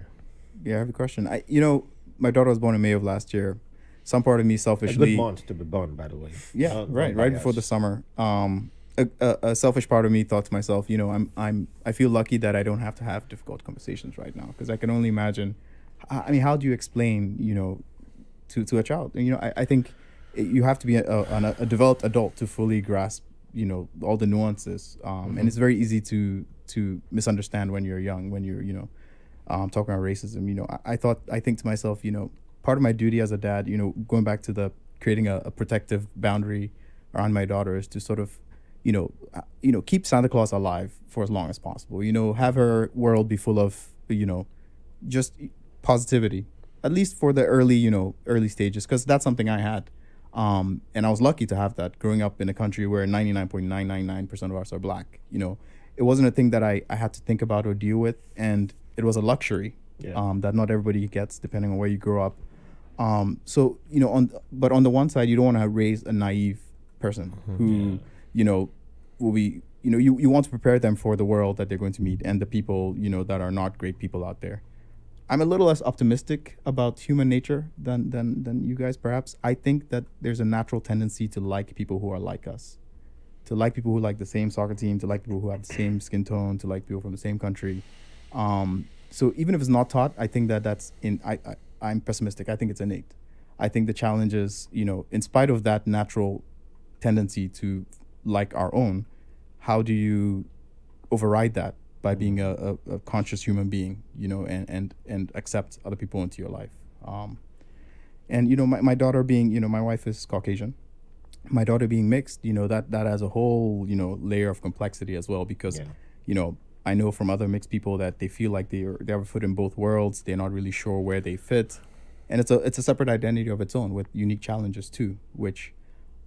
yeah, heavy question. I, you know, my daughter was born in May of last year. Some part of me
A
selfishly,
good month to be born, by the way.
yeah,
Not-
right,
not
right before the summer. Um, a, a, a selfish part of me thought to myself, you know, I'm, I'm, I feel lucky that I don't have to have difficult conversations right now because I can only imagine. I mean, how do you explain, you know, to to a child? And, you know, I, I think you have to be a, a, a developed adult to fully grasp, you know, all the nuances. Um, and it's very easy to to misunderstand when you're young, when you're, you know, um, talking about racism. You know, I, I thought, I think to myself, you know, part of my duty as a dad, you know, going back to the creating a, a protective boundary around my daughter is to sort of, you know, uh, you know, keep Santa Claus alive for as long as possible. You know, have her world be full of, you know, just positivity, at least for the early, you know, early stages, because that's something I had. Um, and I was lucky to have that growing up in a country where 99.999% of us are black. You know, it wasn't a thing that I, I had to think about or deal with. And it was a luxury
Yeah.
um, that not everybody gets depending on where you grow up. Um, so, you know, on, but on the one side, you don't want to raise a naive person who, you know, will be, you know you, you want to prepare them for the world that they're going to meet and the people you know that are not great people out there. I'm a little less optimistic about human nature than than than you guys perhaps. I think that there's a natural tendency to like people who are like us to like people who like the same soccer team to like people who have the same skin tone to like people from the same country um, so even if it's not taught i think that that's in I, I i'm pessimistic. I think it's innate. I think the challenge is you know in spite of that natural tendency to like our own how do you override that by being a, a, a conscious human being you know and, and and accept other people into your life? Um, and you know my, my daughter being you know my wife is caucasian. My daughter being mixed you know that that has a whole you know layer of complexity as well because
Yeah.
you know i know from other mixed people that they feel like they are they have a foot in both worlds they're not really sure where they fit and it's a it's a separate identity of its own with unique challenges too which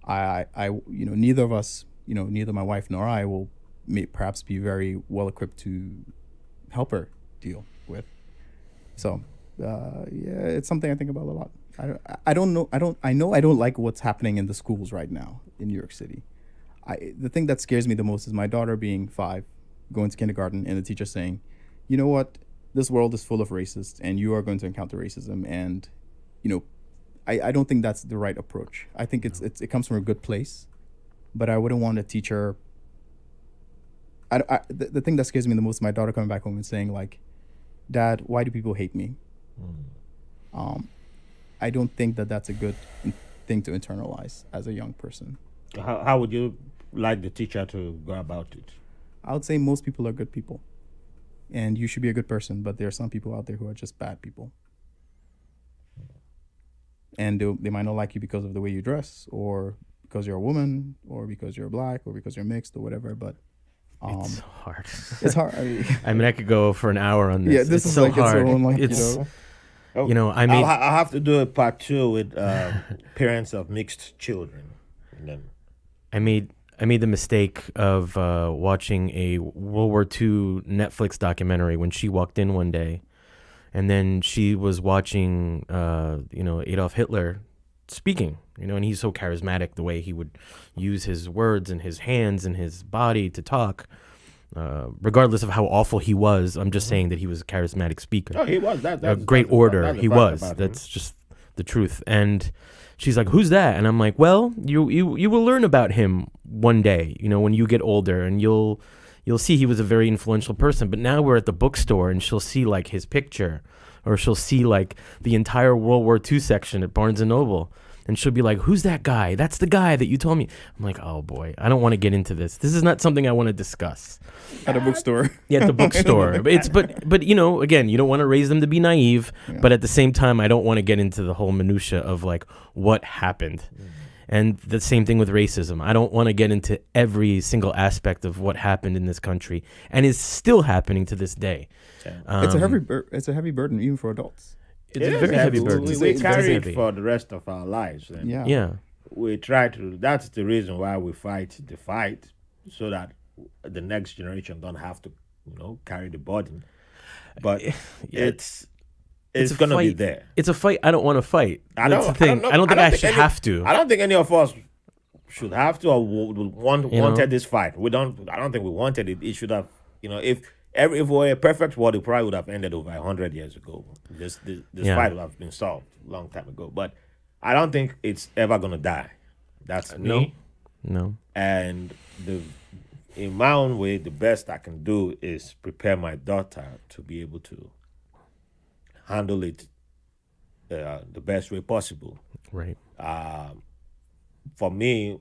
i i, you know neither of us you know neither my wife nor i will may perhaps be very well equipped to help her deal with so uh, yeah, it's something I think about a lot. I don't, I don't know. I don't. I know I don't like what's happening in the schools right now in New York City. I the thing that scares me the most is my daughter being five, going to kindergarten, and the teacher saying, "You know what? This world is full of racists, and you are going to encounter racism." And, you know, I, I don't think that's the right approach. I think it's, it's it comes from a good place, but I wouldn't want a teacher. I, I the, the thing that scares me the most is my daughter coming back home and saying like, "Dad, why do people hate me?" Um, I don't think that that's a good thing to internalize as a young person.
How, how would you like the teacher to go about it?
I would say most people are good people, and you should be a good person. But there are some people out there who are just bad people, and they they might not like you because of the way you dress, or because you're a woman, or because you're black, or because you're mixed, or whatever. But um,
it's hard.
it's hard. I mean,
I mean, I could go for an hour on this.
Yeah, this
it's
is
so
like its
hard.
own, like, you
it's
know.
Oh,
you know, I mean,
I'll, ha- I'll have to do a part two with um, parents of mixed children. And then,
I made I made the mistake of uh, watching a World War II Netflix documentary when she walked in one day, and then she was watching, uh, you know, Adolf Hitler speaking, you know, and he's so charismatic the way he would use his words and his hands and his body to talk. Uh, regardless of how awful he was, I'm just saying that he was a charismatic speaker
oh, he was that.
a great order. he was. That's just the truth. And she's like, "Who's that?" And I'm like, "Well, you you you will learn about him one day. You know, when you get older, and you'll you'll see he was a very influential person. But now we're at the bookstore, and she'll see like his picture, or she'll see like the entire World War II section at Barnes and Noble." And she'll be like, "Who's that guy? That's the guy that you told me." I'm like, "Oh boy, I don't want to get into this. This is not something I want to discuss."
at a bookstore.
Yeah, at the bookstore. But it's but but you know, again, you don't want to raise them to be naive, but at the same time, I don't want to get into the whole minutia of like what happened. And the same thing with racism. I don't want to get into every single aspect of what happened in this country and is still happening to this day.
it's a
Um,
heavy bur- it's a heavy burden even for adults.
It's
It
a very heavy
We-
burden.
We,
It's
we
very
carry
heavy.
it for the rest of our lives. And
Yeah.
Yeah.
we try to. That's the reason why we fight the fight, so that the next generation don't have to, you know, carry the burden. But it's it's,
a
gonna be
fight.
there.
It's a fight I don't want to fight.
I
That's
don't,
the thing.
know-
I don't think I, should
any-
have to.
I don't think any of us should have to or w- w- want,
You know?
wanted this fight. We don't. I don't think we wanted it. It should have. You know, if every if we were a perfect world, it probably would have ended over hundred years ago. This this, this
Yeah.
fight would have been solved a long time ago. But I don't think it's ever gonna die. That's me.
no. No.
And the in my own way, the best I can do is prepare my daughter to be able to handle it uh, the best way possible
Right.
for me,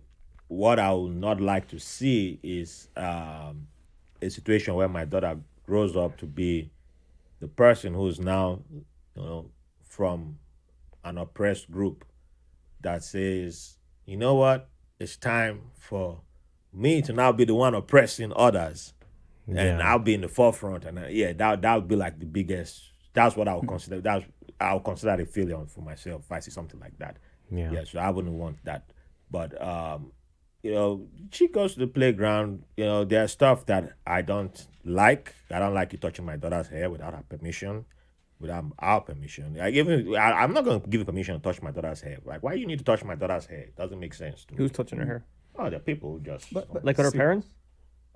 what I would not like to see is um, a situation where my daughter grows up to be the person who's now, you know, from an oppressed group that says, you know what, it's time for me to now be the one oppressing others, and I'll be in the forefront. And uh, yeah, that that would be like the biggest. That's what I would consider. That's I'll consider a failure for myself if I see something like that.
Yeah.
Yeah, so I wouldn't want that. But um, you know, she goes to the playground. You know, there's stuff that I don't like. I don't like you touching my daughter's hair without her permission, without our permission. Like even I, I'm not going to give you permission to touch my daughter's hair. Like, why you need to touch my daughter's hair? It doesn't make sense to me.
Who's touching her hair?
Oh, the people who just.
But- but-
Like other
See-
parents?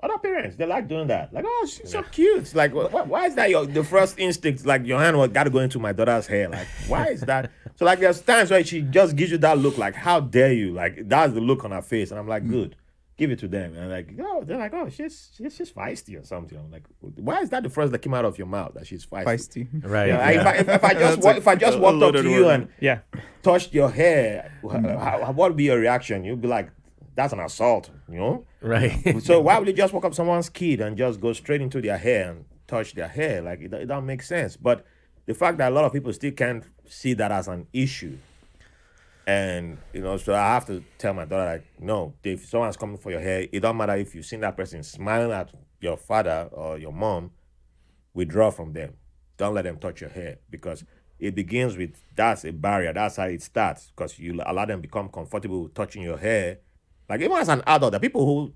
Other parents, they like doing that. Like, oh, she's so cute. Like, wh- wh- why is that your the first instinct? Like, your hand got to go into my daughter's hair. Like, why is that? So, like, there's times where she just gives you that look, like, how dare you? Like, that's the look on her face, and I'm like, hmm. good, give it to them. And like, oh, they're like, oh, she's she's she's feisty or something. I'm like, why is that the first that came out of your mouth that she's feisty?
Feisty.
Right.
Yeah, If, I, if, if I just
That's
if I just walked up to you
word.
and
Yeah.
touched your hair, wh- how, hmm. what would be your reaction? You'd be like, that's an assault, you know?
Right.
so why would you just walk up someone's kid and just go straight into their hair and touch their hair? Like, it, it don't make sense. But the fact that a lot of people still can't see that as an issue. And, you know, so I have to tell my daughter, like, no, if someone's coming for your hair, it don't matter if you've seen that person smiling at your father or your mom, withdraw from them. Don't let them touch your hair because it begins with that's a barrier. That's how it starts because you allow them become comfortable touching your hair. Like even as an adult, the people who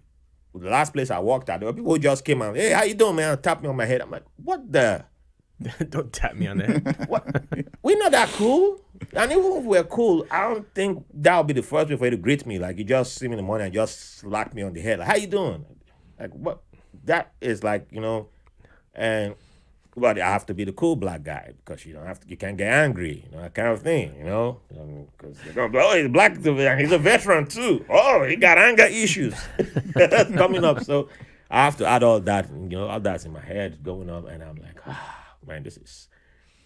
the last place I worked at, there were people who just came out, hey, how you doing, man? Tap me on my head. I'm like, what the?
Don't tap me on the head.
What? we're not that cool. And even if we're cool, I don't think that would be the first way for you to greet me. Like you just see me in the morning and just slap me on the head. Like, how you doing? Like what? That is like, you know, and but I have to be the cool black guy because you don't have to, you can't get angry, you know, that kind of thing, you know, because they're gonna be, oh, he's black, he's a veteran too. Oh, he got anger issues coming up. So I have to add all that, you know, all that's in my head going up, and I'm like, ah, man, this is.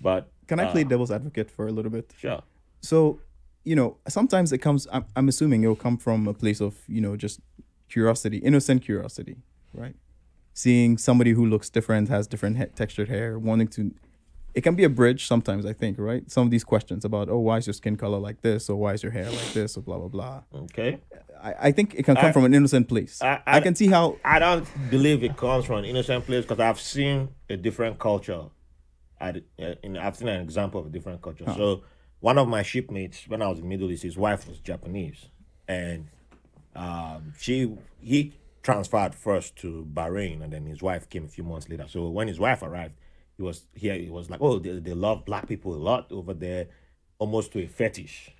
But
Can I play
uh,
devil's advocate for a little bit?
Sure.
So, you know, sometimes it comes. I'm, I'm assuming it'll come from a place of you know just curiosity, innocent curiosity, right? Seeing somebody who looks different, has different he- textured hair, wanting to. It can be a bridge sometimes. I think, right? Some of these questions about, oh, why is your skin color like this, or why is your hair like this, or blah blah blah.
Okay.
I, I think it can come
I-
from an innocent place.
I-
I,
I-
can see how.
I don't believe it comes from an innocent place because I've seen a different culture. At, uh, in, I've seen an example of a different culture. So, one of my shipmates, when I was in Middle East, his wife was Japanese, and um, she he transferred first to Bahrain, and then his wife came a few months later. So when his wife arrived, he was here. He was like, "Oh, they, they love black people a lot over there, almost to a fetish."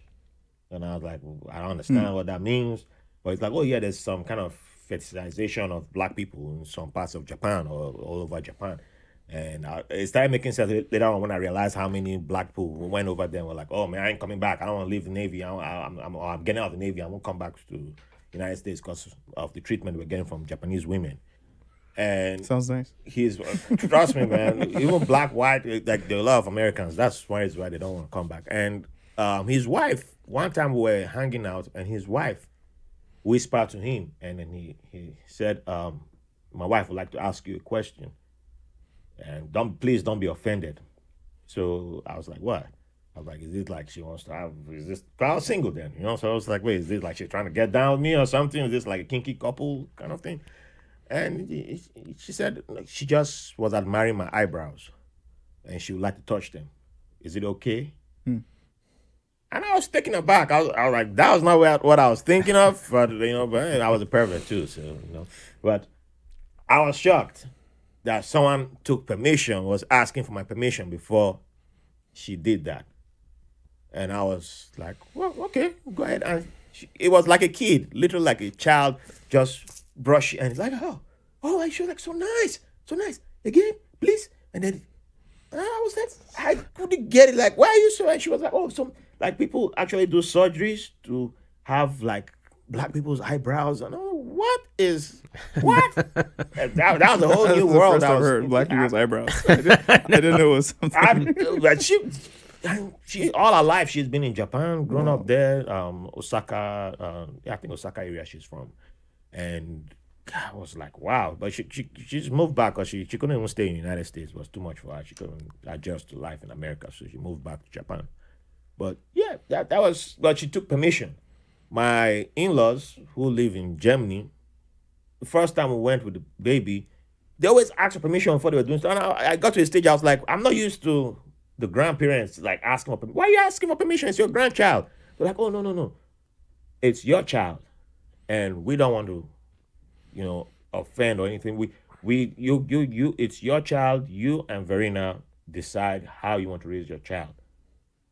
And I was like, well, I don't understand hmm. what that means. But it's like, oh yeah, there's some kind of fetishization of black people in some parts of Japan or all over Japan. And I, it started making sense later on when I realized how many black people went over there and were like, oh man, I ain't coming back. I don't want to leave the Navy. I, I'm, I'm, I'm getting out of the Navy. I won't come back to United States because of the treatment we're getting from Japanese women. And
Sounds nice.
he's trust me, man. Even black, white, like they love Americans. That's why it's why they don't want to come back. And um, his wife, one time we were hanging out, and his wife whispered to him, and then he he said, um, "My wife would like to ask you a question, and don't please don't be offended." So I was like, "What?" I was like, "Is it like she wants to have? Is this? I was single then, you know." So I was like, "Wait, is this like she's trying to get down with me or something? Is this like a kinky couple kind of thing?" And he- he- she said like, she just was admiring my eyebrows and she would like to touch them. Is it okay? Hmm. And I was taken aback. I was, I was like, that was not what, what I was thinking of, but you know, but I was a pervert too, so you know. But I was shocked that someone took permission, was asking for my permission before she did that. And I was like, well, okay, go ahead. And she, it was like a kid, literally like a child, just brush and it's like, oh, oh, I should like so nice, so nice. Again, please. And then and I was like, I couldn't get it. Like, why are you so? And she was like, oh, some like people actually do surgeries to have like black people's eyebrows. And oh, what is what? That, that was a whole new
the
world. I was-
heard black people's eyebrows. I didn't, I didn't know it was something.
I, but she, she all her life she's been in Japan, grown up there, um, Osaka. Um, yeah, I think Osaka area she's from, and I was like, wow. But she she she just moved back because she she couldn't even stay in the United States. It was too much for her. She couldn't adjust to life in America, so she moved back to Japan. But yeah, that that was. But she took permission. My in-laws who live in Germany, the first time we went with the baby, they always ask for permission before they were doing stuff. And I, I got to a stage, I was like, I'm not used to the grandparents like asking for permission. Why are you asking for permission? It's your grandchild. They're like, oh no, no, no. It's your child. And we don't want to, you know, offend or anything. We we you you you it's your child, you and Verena decide how you want to raise your child.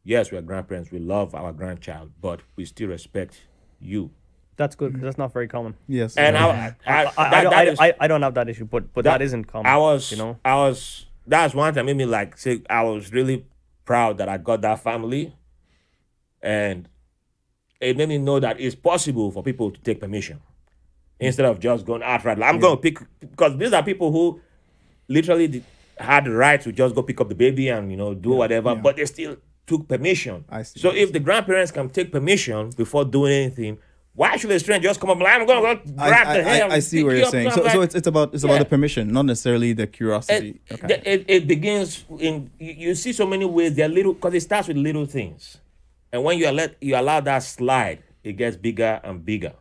Yes, we're grandparents, we love our grandchild, but we still respect you.
That's good because that's not very common.
Yes.
And
uh,
I, I,
I,
that-
I, don't,
that
I,
is-
I, I don't have that issue, but but
that-
that isn't common.
I was,
you know,
I was. That's one thing made me like say I was really proud that I got that family, and it made me know that it's possible for people to take permission instead of just going outright. Like, I'm going to pick because these are people who literally did- had the right to just go pick up the baby and you know do whatever, but they still took permission.
I see,
So
I
if the grandparents can take permission before doing anything. Why should a stranger just come up like I'm gonna go grab
I,
the hair?
I, I see what
you
you're saying. So,
like,
so it's, it's about it's about the permission, not necessarily the curiosity.
it,
okay.
it, it begins in you, see so many ways they're little because it starts with little things and when you let you allow that slide it gets bigger and bigger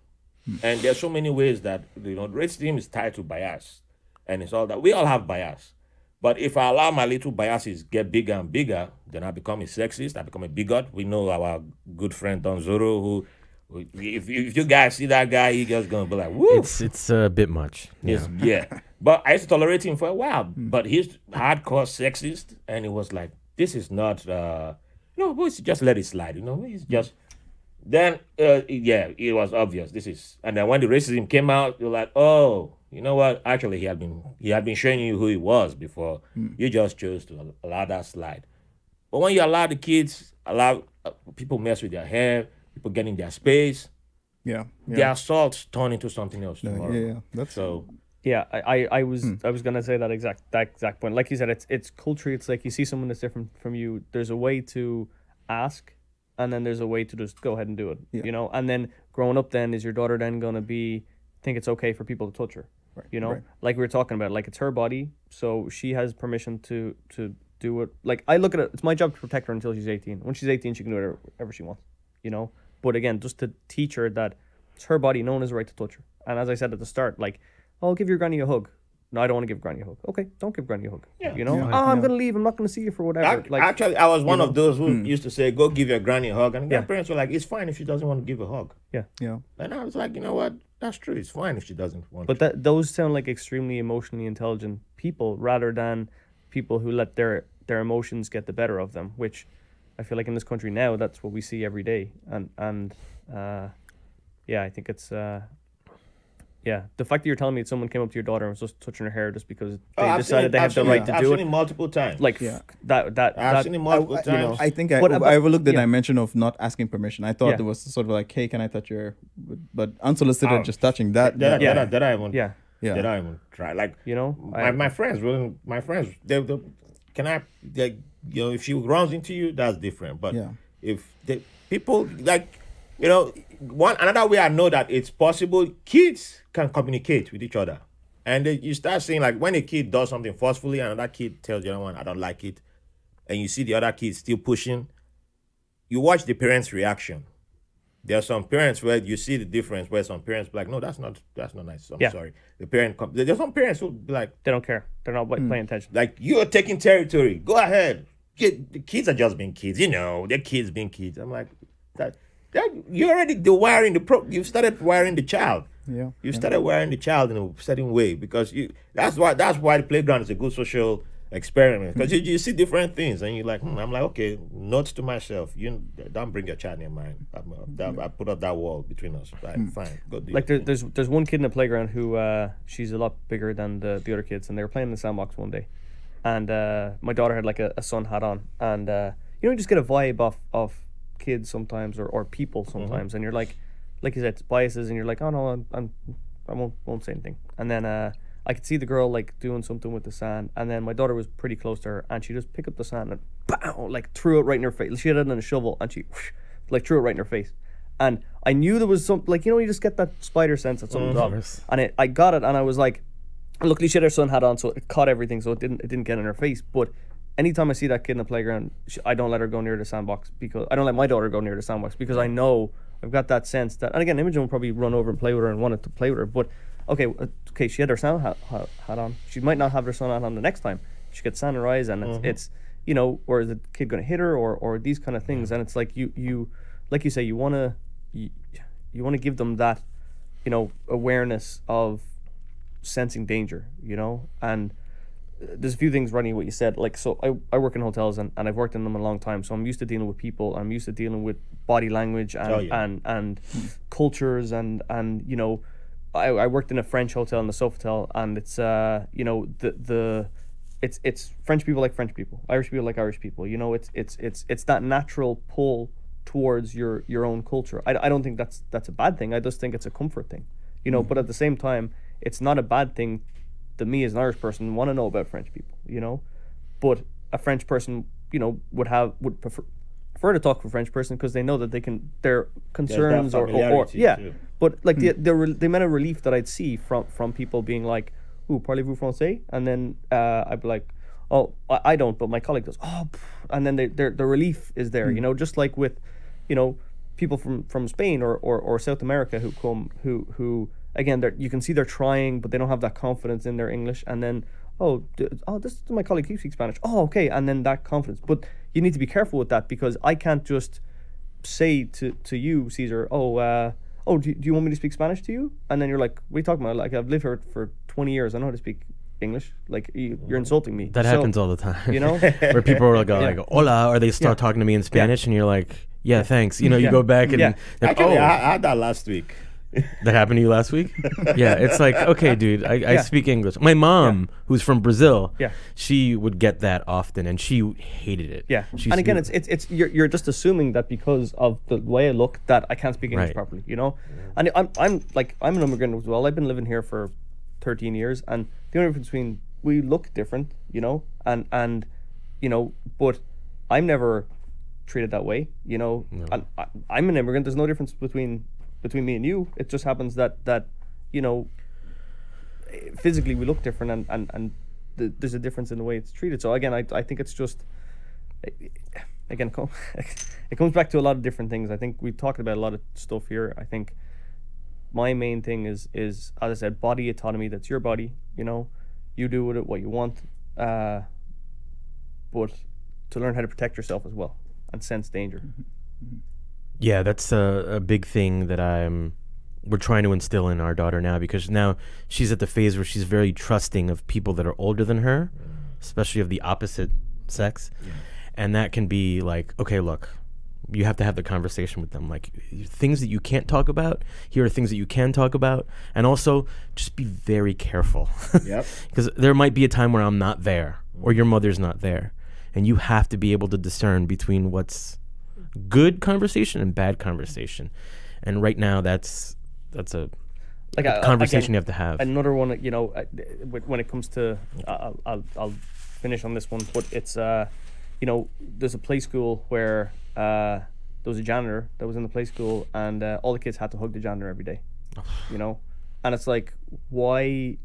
hmm. and there's so many ways that you know racism is tied to bias and it's all that we all have bias but if i allow my little biases get bigger and bigger then i become a sexist i become a bigot we know our good friend don zoro who- if, if you guys see that guy, he just gonna be like, "Woo!"
It's it's a bit much. Yeah.
Yeah. But I used to tolerate him for a while. But he's hardcore sexist, and it was like, this is not. uh No, boys, just let it slide. You know, he's just. Then, uh, yeah, it was obvious. This is, and then when the racism came out, you're like, oh, you know what? Actually, he had been he had been showing you who he was before. You just chose to allow that slide. But when you allow the kids, allow uh, people mess with their hair, people get in their space,
yeah. Yeah.
their assaults turn into something else
yeah,
tomorrow.
yeah, yeah. That's
So
Yeah, I, I, I was
Hmm.
I was gonna say that exact that exact point. Like you said, it's it's culture. It's like you see someone that's different from you. There's a way to ask, and then there's a way to just go ahead and do it.
Yeah.
You know, and then growing up, then is your daughter then gonna be think it's okay for people to touch her?
Right,
You know,
right.
like we were talking about, like it's her body, so she has permission to to do it. Like I look at it, it's my job to protect her until she's 18. When she's 18, she can do whatever, whatever she wants. You know, but again, just to teach her that it's her body, no one has a right to touch her. And as I said at the start, like, I'll give your granny a hug. No, I don't want to give granny a hug. Okay, don't give granny a hug.
Yeah.
You know,
Yeah.
oh, I'm
Yeah.
gonna leave. I'm not gonna see you for whatever.
Ac-
like,
actually, I was one
you
of those who
Hmm.
used to say, "Go give your granny a hug," and
Yeah.
parents were like, "It's fine if she doesn't want to give a hug."
yeah.
yeah.
And I was like, you know what? That's true. It's fine if she doesn't want.
But that those sound like extremely emotionally intelligent people, rather than people who let their their emotions get the better of them. Which I feel like in this country now, that's what we see every day. And and uh, yeah, I think it's. Uh, yeah, the fact that you're telling me that someone came up to your daughter and was just touching her hair just because they
Oh,
decided they have the right to
I've
do it,
it multiple times.
like
Yeah.
that that
I've
that
seen it multiple
I,
times.
I think I,
But, uh,
I overlooked the
yeah.
dimension of not asking permission. I thought
Yeah.
it was sort of like, hey, can I touch your, but, but unsolicited,
Oh.
just touching that.
Did I,
that-
did, I,
Yeah.
did I even?
yeah,
Yeah.
Did I even try? Like
you know,
my,
I-
my friends, wouldn't- my friends, they, they, can I? Like, you know, if she runs into you, that's different. But
Yeah.
if the people like, you know, one another way I know that it's possible. Kids can communicate with each other, and they, you start seeing like when a kid does something forcefully, and another kid tells the other one, "I don't like it," and you see the other kid still pushing. You watch the parents' reaction. There are some parents where you see the difference where some parents be like, no, that's not that's not nice. I'm
Yeah.
sorry. The parent come there's some parents who be like,
they don't care. They're not like, hmm. paying attention.
like you're taking territory. Go ahead. Kid, the kids are just being kids, you know. They're kids being kids. I'm like, that that you're already the wiring the pro. You've started wiring the child.
Yeah.
You started wiring the child in a certain way because you. That's why. That's why the playground is a good social experiment because you, you see different things and you're like, hmm, I'm like, okay. Notes to myself. You don't bring your child near mine. I'm, uh, that, I put up that wall between us. Right, fine. Go do
Like
your
there, there's there's one kid in the playground who uh, she's a lot bigger than the, the other kids, and they were playing in the sandbox one day, and uh, my daughter had like a, a sun hat on, and uh, you know you just get a vibe off of kids sometimes or, or people sometimes, and you're like, like you said, it's biases, and you're like, oh no, I'm, I'm I won't won't say anything, and then uh, I could see the girl like doing something with the sand, and then my daughter was pretty close to her, and she just picked up the sand and pow, like threw it right in her face. She had it in a shovel, and she whoosh, like threw it right in her face. And I knew there was some, like you know, you just get that spider sense that something's up. And it, I got it, and I was like, luckily she had her sun hat on, so it caught everything, so it didn't, it didn't get in her face. But anytime I see that kid in the playground, sh I don't let her go near the sandbox because I don't let my daughter go near the sandbox because I know I've got that sense that. And again, Imogen will probably run over and play with her and wanted to play with her, but okay, uh, okay, she had her sun hat, hat, on. She might not have her sun hat on the next time. She gets in her eyes, and it's, it's you know, or is the kid going to hit her, or or these kind of things. And it's like you you, like you say, you want to you, you want to give them that, you know, awareness of sensing danger, you know, and there's a few things running what you said. Like, so I, I work in hotels and, and I've worked in them a long time. So I'm used to dealing with people. I'm used to dealing with body language and
Oh, yeah.
and, and cultures and and you know, I, I worked in a French hotel in the Sofitel and it's uh you know the the it's it's French people like French people, Irish people like Irish people. You know, it's it's it's it's that natural pull towards your your own culture. I, I don't think that's that's a bad thing. I just think it's a comfort thing. You know, but at the same time, it's not a bad thing that me as an Irish person want to know about French people. You know, but a French person, you know, would have would prefer prefer to talk to a French person because they know that they can their concerns or, or, or yeah.
too.
But like the the, re- the amount of relief that I'd see from from people being like, "Ooh, parlez-vous français?" and then uh, I'd be like, "Oh, I, I don't," but my colleague does. Oh, pff," and then they, their the relief is there. You know, just like with, you know, people from from Spain or, or, or South America who come who who again they're you can see they're trying, but they don't have that confidence in their English, and then. Oh, d- oh! This is my colleague. He speaks Spanish. Oh, okay, and then that confidence. But you need to be careful with that because I can't just say to, to you, Cesar, oh, uh, oh, do, do you want me to speak Spanish to you? And then you're like, what are you talking about? Like, I've lived here for 20 years. I know how to speak English. Like, you, you're insulting me.
That
So,
happens all the time.
You know?
where people are like,
Yeah.
like "Hola," or they start
Yeah.
talking to me in Spanish, and you're like, "Yeah, thanks." You know, you go back and
Yeah.
they're,
Actually,
oh,
I, I had that last week.
That happened to you last week. yeah, it's like, okay, dude, I, I
Yeah.
speak English. My mom, who's from Brazil,
Yeah.
she would get that often, and she hated it.
Yeah,
She
and again, it's it's it's you're, you're just assuming that because of the way I look that I can't speak English
Right.
properly, you know. And I'm I'm like I'm an immigrant as well. I've been living here for 13 years, and the only difference between we look different, you know, and and you know, but I'm never treated that way, you know. And I, I'm an immigrant. There's no difference between between me and you. It just happens that that you know physically we look different and and and th- there's a difference in the way it's treated. So again, I I think it's just again it comes back to a lot of different things. I think we talked about a lot of stuff here. I think my main thing is is as I said, body autonomy. That's your body. You know, you do with it what you want. Uh, but to learn how to protect yourself as well and sense danger.
Yeah, that's a, a big thing that I'm we're trying to instill in our daughter now because now she's at the phase where she's very trusting of people that are older than her, especially of the opposite sex. And that can be like, okay, look, you have to have the conversation with them. Like things that you can't talk about, here are things that you can talk about. And also just be very careful.
Yep.
Because there might be a time where I'm not there or your mother's not there. And you have to be able to discern between what's good conversation and bad conversation. And right now, that's that's a,
Like
a
I-
conversation
again,
you have to have.
another one you know uh, when it comes to I'll, I'll, I'll finish on this one but it's uh you know there's a play school where uh there was a janitor that was in the play school and uh, all the kids had to hug the janitor every day you know and it's like why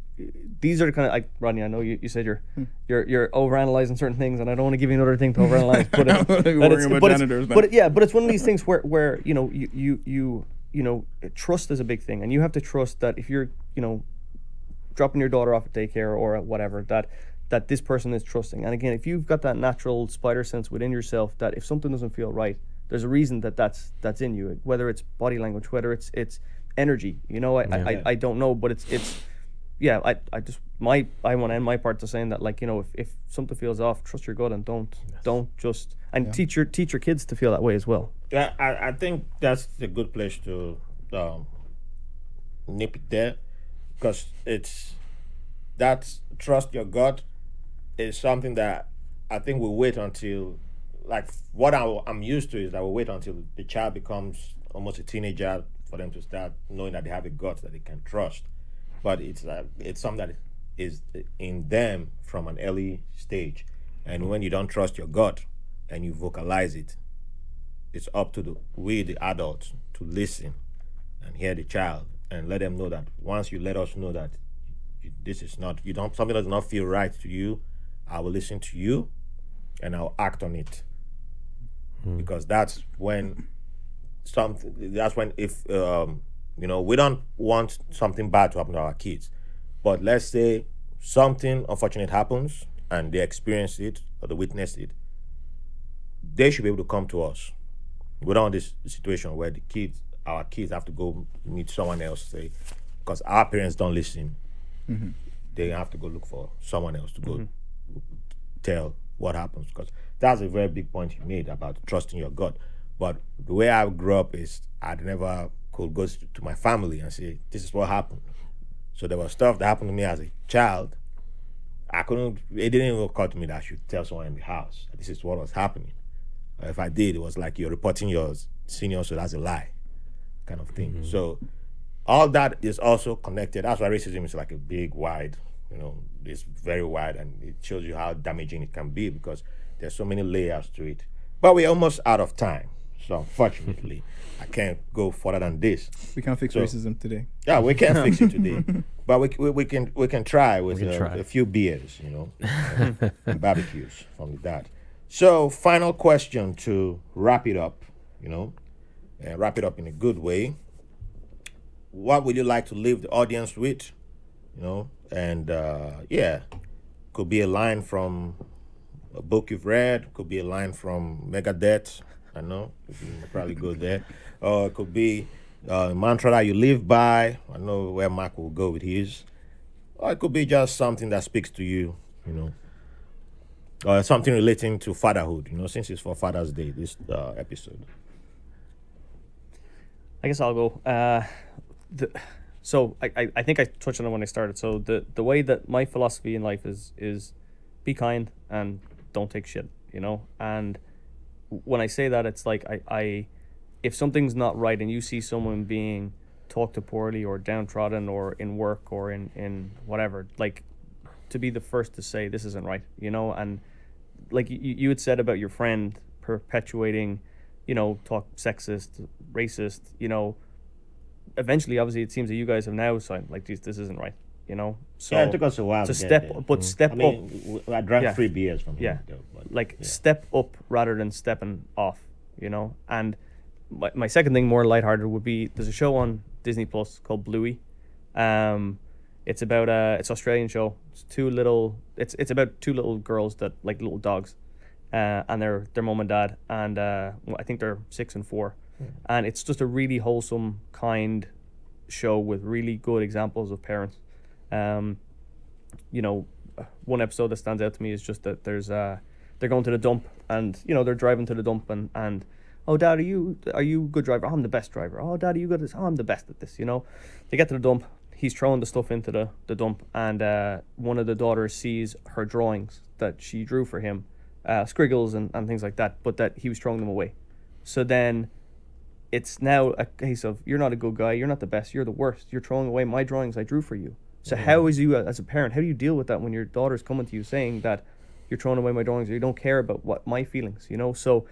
these are the kind of like Rodney I know you, you said you're hmm. you're you're overanalyzing certain things and I don't want to give you another thing to overanalyze but it's, but it's,
about
but, it's,
janitors,
but yeah but it's one of these things where where you know you you you you know trust is a big thing and you have to trust that if you're you know dropping your daughter off at daycare or at whatever that that this person is trusting. And again if you've got that natural spider sense within yourself that if something doesn't feel right there's a reason that that's that's in you whether it's body language whether it's it's energy you know i I, I, I don't know but it's it's yeah i i just my i want to end my part to saying that like you know if, if something feels off trust your gut and don't don't just and teach your teach your kids to feel that way as well.
Yeah, I, I think that's a good place to um, nip it there because it's that trust your gut is something that I think we wait until like what I, I'm used to is that we wait until the child becomes almost a teenager for them to start knowing that they have a gut that they can trust. But it's uh, it's something that is in them from an early stage, and when you don't trust your gut and you vocalize it, it's up to the we the adults to listen and hear the child and let them know that once you let us know that you, this is not you don't something does not feel right to you i will listen to you and i'll act on it. Because that's when something that's when if um you know we don't want something bad to happen to our kids but let's say something unfortunate happens and they experience it or they witness it they should be able to come to us. We don't want this situation where the kids, our kids, have to go meet someone else, say, because our parents don't listen. Mm-hmm. They have to go look for someone else to go mm-hmm. tell what happens because that's a very big point you made about trusting your gut. But the way I grew up is I'd never could go to my family and say this is what happened. So there was stuff that happened to me as a child. I couldn't. It didn't even occur to me that I should tell someone in the house this is what was happening. If I did, it was like you're reporting your senior, so that's a lie, kind of thing. Mm-hmm. So all that is also connected. That's why racism is like a big, wide, you know, it's very wide, and it shows you how damaging it can be because there's so many layers to it. But we're almost out of time, so unfortunately, I can't go further than this.
We can't fix so, racism today.
Yeah, we can't fix it today, but we, we, we, can we can try with can try. a few beers, you know, and barbecues from that. So, final question to wrap it up, you know, and wrap it up in a good way. What would you like to leave the audience with? You know, and uh, yeah, could be a line from a book you've read, could be a line from Megadeth. I know, probably go there. Or it could be a mantra that you live by. I know where Mark will go with his. Or it could be just something that speaks to you, you know uh, something relating to fatherhood. You know, since it's for Father's Day, this uh, episode.
I guess I'll go. Uh, the, so I, I think I touched on it when I started. So the the way that my philosophy in life is is be kind and don't take shit. You know, and when I say that, it's like I, I if something's not right and you see someone being talked to poorly or downtrodden or in work or in in whatever, like to be the first to say this isn't right. You know, and like you, you had said about your friend perpetuating, you know, talk sexist, racist, you know, eventually, obviously, it seems that you guys have now signed like, this, this isn't right, you know.
So yeah, it took us a while to
step,
there.
but mm-hmm. step I
mean, up. I drank yeah. three beers from him.
Yeah, like yeah. step up rather than stepping off, you know. And my, my second thing, more lighthearted, would be there's a show on Disney Plus called Bluey. Um, it's about a it's Australian show. It's two little. It's it's about two little girls that like little dogs, uh, and their their mom and dad, and uh, I think they're six and four, mm. and it's just a really wholesome, kind show with really good examples of parents. Um, you know, one episode that stands out to me is just that there's uh they're going to the dump and you know they're driving to the dump and and oh dad are you are you a good driver i'm the best driver oh dad are you good at this oh i'm the best at this you know they get to the dump he's throwing the stuff into the, the dump, and uh, one of the daughters sees her drawings that she drew for him, uh, scriggles and, and things like that, but that he was throwing them away. So then it's now a case of you're not a good guy, you're not the best, you're the worst. You're throwing away my drawings I drew for you. So yeah. how is you uh, as a parent, how do you deal with that when your daughter's coming to you saying that you're throwing away my drawings or you don't care about what my feelings, you know? So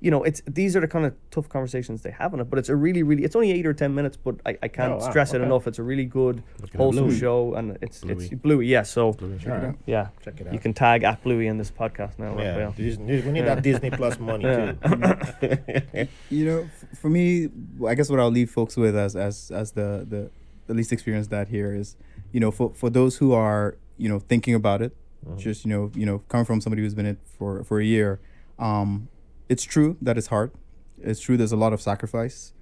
you know, it's these are the kind of tough conversations they have on it. But it's a really, really, it's only eight or ten minutes, but I, I can't oh, wow. stress okay. it enough. It's a really good, wholesome show, and it's Bluey. it's Bluey. Yeah, so
Bluey.
yeah, check it out. You can tag at Bluey in this podcast now.
Yeah, Disney, we need that Disney Plus money too.
you know, for me, I guess what I'll leave folks with as as as the the, the least experienced dad here is, you know, for for those who are you know thinking about it, mm-hmm. just you know you know coming from somebody who's been in it for for a year. Um, it's true that it's hard. It's true there's a lot of sacrifice.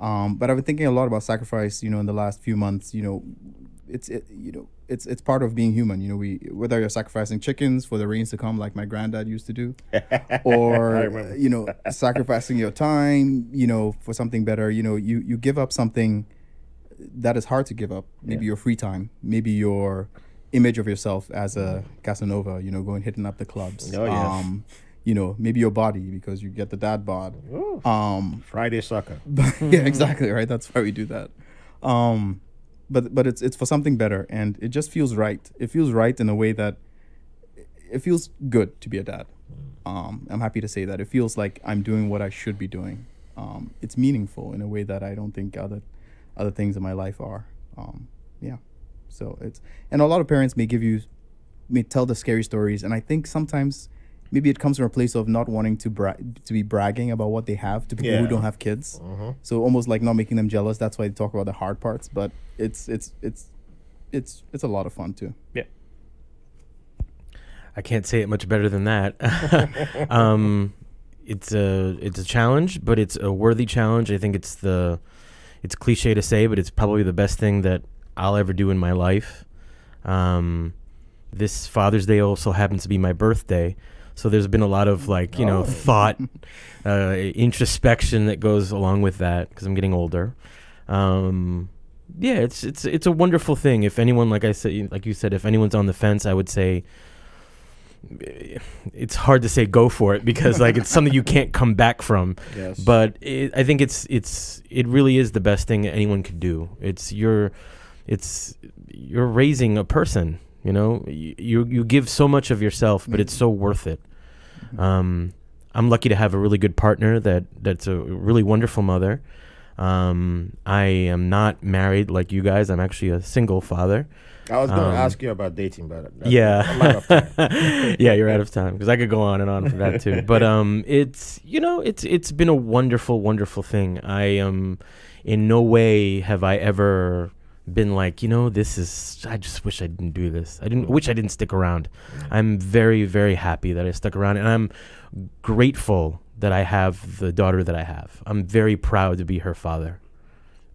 Um, but I've been thinking a lot about sacrifice, you know, in the last few months. You know, it's it, you know, it's it's part of being human. You know, we whether you're sacrificing chickens for the rains to come, like my granddad used to do, or you know, sacrificing your time, you know, for something better. You know, you you give up something that is hard to give up. Maybe yeah. your free time, maybe your image of yourself as a Casanova. You know, going hitting up the clubs.
Oh yeah. Um,
you know, maybe your body because you get the dad bod. Um,
Friday sucker.
yeah, exactly right. That's why we do that. Um, but but it's it's for something better, and it just feels right. It feels right in a way that it feels good to be a dad. Um, I'm happy to say that it feels like I'm doing what I should be doing. Um, it's meaningful in a way that I don't think other other things in my life are. Um, yeah, so it's and a lot of parents may give you may tell the scary stories, and I think sometimes maybe it comes from a place of not wanting to bra- to be bragging about what they have to people yeah. who don't have kids. Uh-huh. So almost like not making them jealous. That's why they talk about the hard parts. But it's it's it's it's it's a lot of fun too.
Yeah.
I can't say it much better than that. um, it's a it's a challenge, but it's a worthy challenge. I think it's the it's cliche to say, but it's probably the best thing that I'll ever do in my life. Um, this Father's Day also happens to be my birthday. So there's been a lot of like, you know,
Oh.
thought, uh, introspection that goes along with that because I'm getting older. Um, yeah, it's it's it's a wonderful thing. If anyone, like I said, like you said, if anyone's on the fence, I would say it's hard to say go for it because like it's something you can't come back from.
Yes.
But it, I think it's it's it really is the best thing anyone could do. It's you're it's you're raising a person. You know, you you, you give so much of yourself, but it's so worth it. Um, I'm lucky to have a really good partner that that's a really wonderful mother. Um, I am not married like you guys. I'm actually a single father.
I was going to
um,
ask you about dating, but
Yeah.
I'm out of time.
yeah, you're out of time because I could go on and on for that too. But um, it's you know, it's it's been a wonderful, wonderful thing. I um, in no way have I ever been like, you know, this is. I just wish I didn't do this. I didn't. Wish I didn't stick around. I'm very, very happy that I stuck around, and I'm grateful that I have the daughter that I have. I'm very proud to be her father.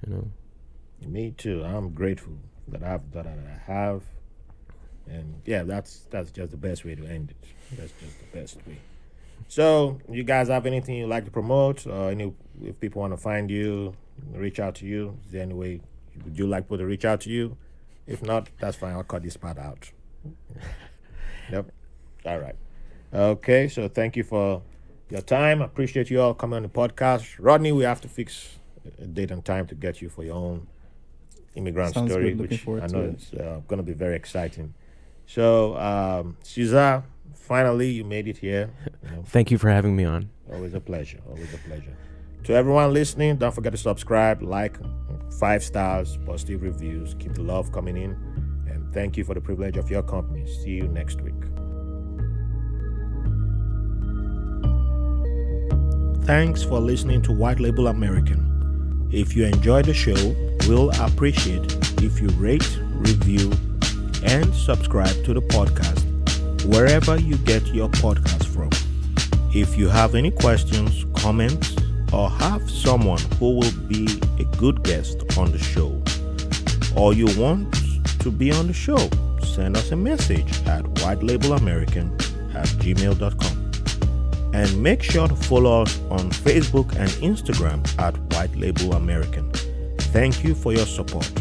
You know.
Me too. I'm grateful that I've that I have, and yeah, that's that's just the best way to end it. That's just the best way. So, you guys have anything you'd like to promote, or any if people want to find you, reach out to you? Is there any way would you like people to reach out to you? If not, that's fine. I'll cut this part out. yep. All right. Okay. So, thank you for your time. I appreciate you all coming on the podcast. Rodney, we have to fix a date and time to get you for your own immigrant
Sounds
story,
good.
Which I know
it.
it's uh, going to be very exciting. So, um, Cesar, finally, you made it here. You know,
Thank you for having me on.
always a pleasure. Always a pleasure. To everyone listening, don't forget to subscribe, like, five stars, positive reviews. Keep the love coming in. And thank you for the privilege of your company. See you next week. Thanks for listening to White Label American. If you enjoy the show, we'll appreciate if you rate, review, and subscribe to the podcast wherever you get your podcast from. If you have any questions, comments, or have someone who will be a good guest on the show, or you want to be on the show, send us a message at whitelabelamerican at gmail.com. And make sure to follow us on Facebook and Instagram at White Label American. Thank you for your support.